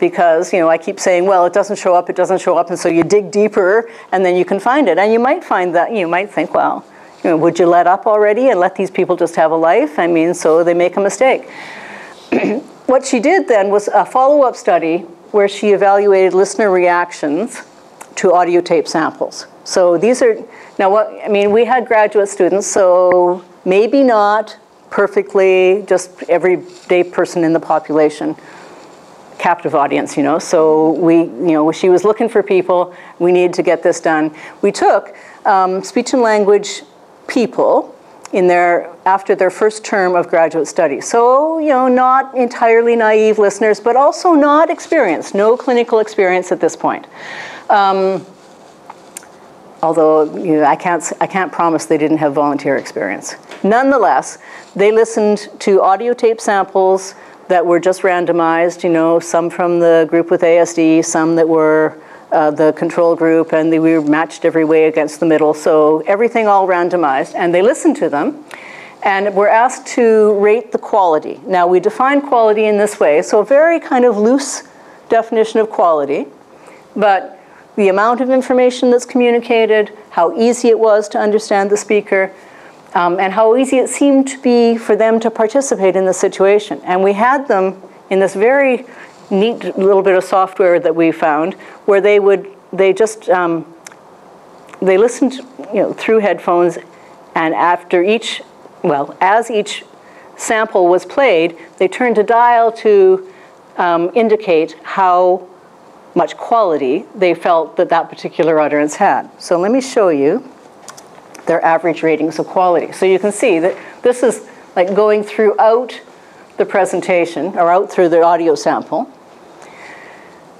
because you know I keep saying, well, it doesn't show up, it doesn't show up, and so you dig deeper and then you can find it. And you might find that you might think, well, you know, would you let up already and let these people just have a life? I mean, so they make a mistake. [CLEARS THROAT] what she did then was a follow-up study where she evaluated listener reactions to audio tape samples. So these are, now what, I mean, we had graduate students, so maybe not perfectly just everyday person in the population, captive audience, you know. So we, you know, she was looking for people, we needed to get this done. We took um, speech and language people in their, after their first term of graduate study. So, you know, not entirely naive listeners, but also not experienced, no clinical experience at this point. Um, although you know, I, can't, I can't promise they didn't have volunteer experience. Nonetheless, they listened to audio tape samples that were just randomized, you know, some from the group with ASD, some that were uh, the control group, and we were matched every way against the middle. So everything all randomized, and they listened to them. And we're asked to rate the quality. Now, we define quality in this way, so a very kind of loose definition of quality, but the amount of information that's communicated, how easy it was to understand the speaker, um, and how easy it seemed to be for them to participate in the situation. And we had them in this very neat little bit of software that we found where they would, they just, um, they listened you know, through headphones and after each, well, as each sample was played, they turned a dial to um, indicate how much quality they felt that that particular utterance had. So let me show you their average ratings of quality. So you can see that this is like going throughout the presentation or out through the audio sample.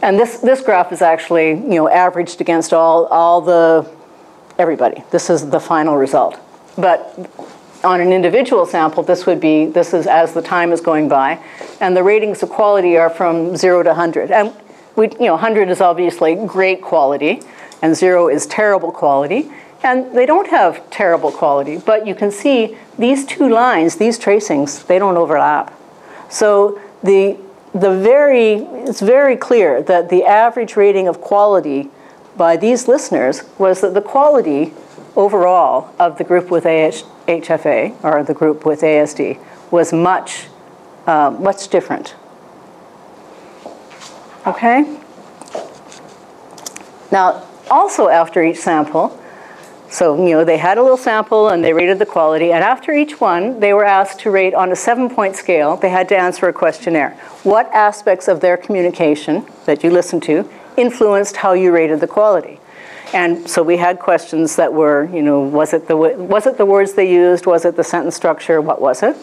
And this, this graph is actually you know, averaged against all, all the, everybody. This is the final result. But on an individual sample, this would be, this is as the time is going by, and the ratings of quality are from zero to 100. And we, you know, 100 is obviously great quality, and zero is terrible quality. And they don't have terrible quality, but you can see these two lines, these tracings, they don't overlap. So the, the very, it's very clear that the average rating of quality by these listeners was that the quality overall of the group with HFA, or the group with ASD, was much, uh, much different. Okay? Now, also after each sample, so, you know, they had a little sample and they rated the quality, and after each one, they were asked to rate on a seven point scale. They had to answer a questionnaire. What aspects of their communication that you listened to influenced how you rated the quality? And so we had questions that were, you know, was it the, was it the words they used? Was it the sentence structure? What was it?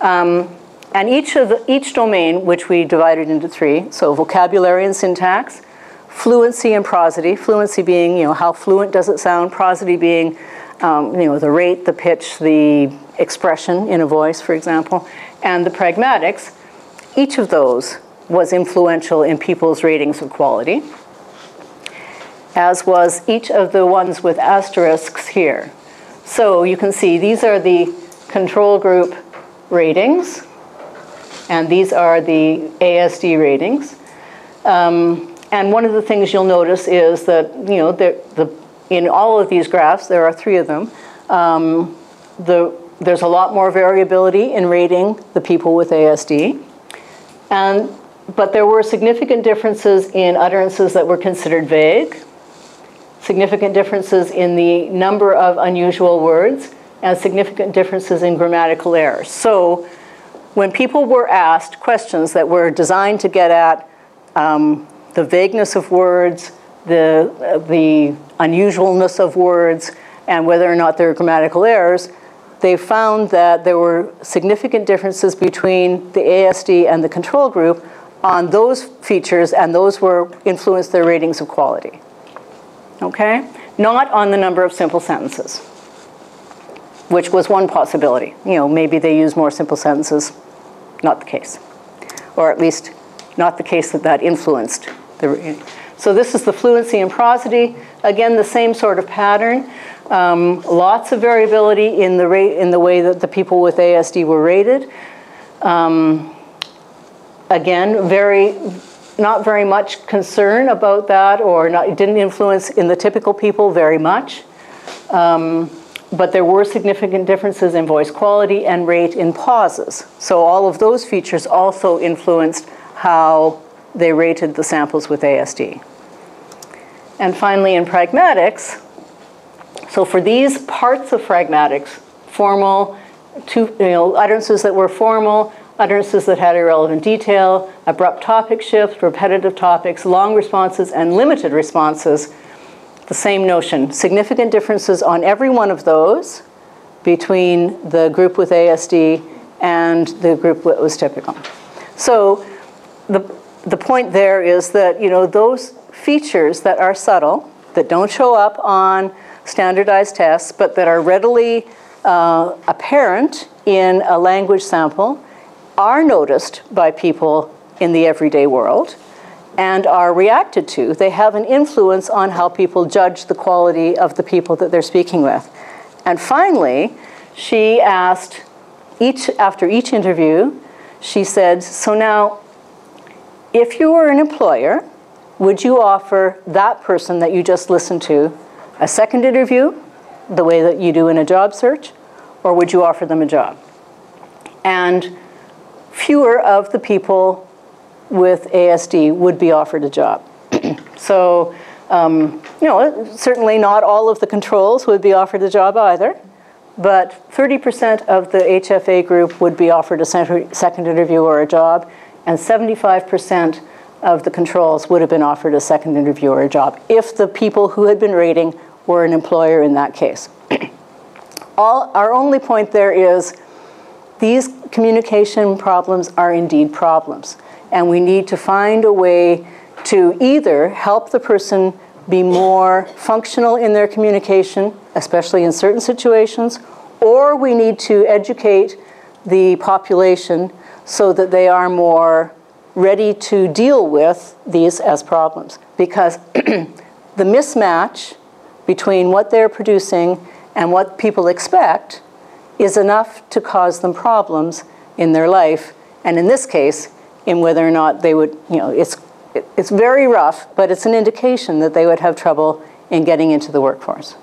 Um, and each, of the, each domain, which we divided into three, so vocabulary and syntax, fluency and prosody, fluency being, you know, how fluent does it sound, prosody being, um, you know, the rate, the pitch, the expression in a voice, for example, and the pragmatics, each of those was influential in people's ratings of quality, as was each of the ones with asterisks here. So you can see these are the control group ratings, and these are the ASD ratings. Um, and one of the things you'll notice is that, you know, the, the, in all of these graphs, there are three of them, um, the, there's a lot more variability in rating the people with ASD. And, but there were significant differences in utterances that were considered vague, significant differences in the number of unusual words, and significant differences in grammatical errors. So when people were asked questions that were designed to get at um, the vagueness of words, the, uh, the unusualness of words, and whether or not there are grammatical errors, they found that there were significant differences between the ASD and the control group on those features, and those were influenced their ratings of quality. Okay? Not on the number of simple sentences, which was one possibility. You know, maybe they use more simple sentences. Not the case. Or at least not the case that that influenced so this is the fluency and prosody. Again, the same sort of pattern. Um, lots of variability in the, rate, in the way that the people with ASD were rated. Um, again, very, not very much concern about that or not, it didn't influence in the typical people very much. Um, but there were significant differences in voice quality and rate in pauses. So all of those features also influenced how they rated the samples with ASD. And finally, in pragmatics, so for these parts of pragmatics, formal, two, you know, utterances that were formal, utterances that had irrelevant detail, abrupt topic shift, repetitive topics, long responses, and limited responses, the same notion. Significant differences on every one of those between the group with ASD and the group that was typical. So the, the point there is that you know those features that are subtle, that don't show up on standardized tests, but that are readily uh, apparent in a language sample, are noticed by people in the everyday world and are reacted to. They have an influence on how people judge the quality of the people that they're speaking with. And finally, she asked each after each interview, she said, "So now if you were an employer, would you offer that person that you just listened to a second interview, the way that you do in a job search, or would you offer them a job? And fewer of the people with ASD would be offered a job. [CLEARS THROAT] so, um, you know, certainly not all of the controls would be offered a job either, but 30% of the HFA group would be offered a second interview or a job, and 75% of the controls would have been offered a second interview or a job if the people who had been rating were an employer in that case. [CLEARS THROAT] All, our only point there is these communication problems are indeed problems, and we need to find a way to either help the person be more functional in their communication, especially in certain situations, or we need to educate the population so that they are more ready to deal with these as problems because [CLEARS THROAT] the mismatch between what they're producing and what people expect is enough to cause them problems in their life, and in this case, in whether or not they would, you know, it's, it's very rough, but it's an indication that they would have trouble in getting into the workforce.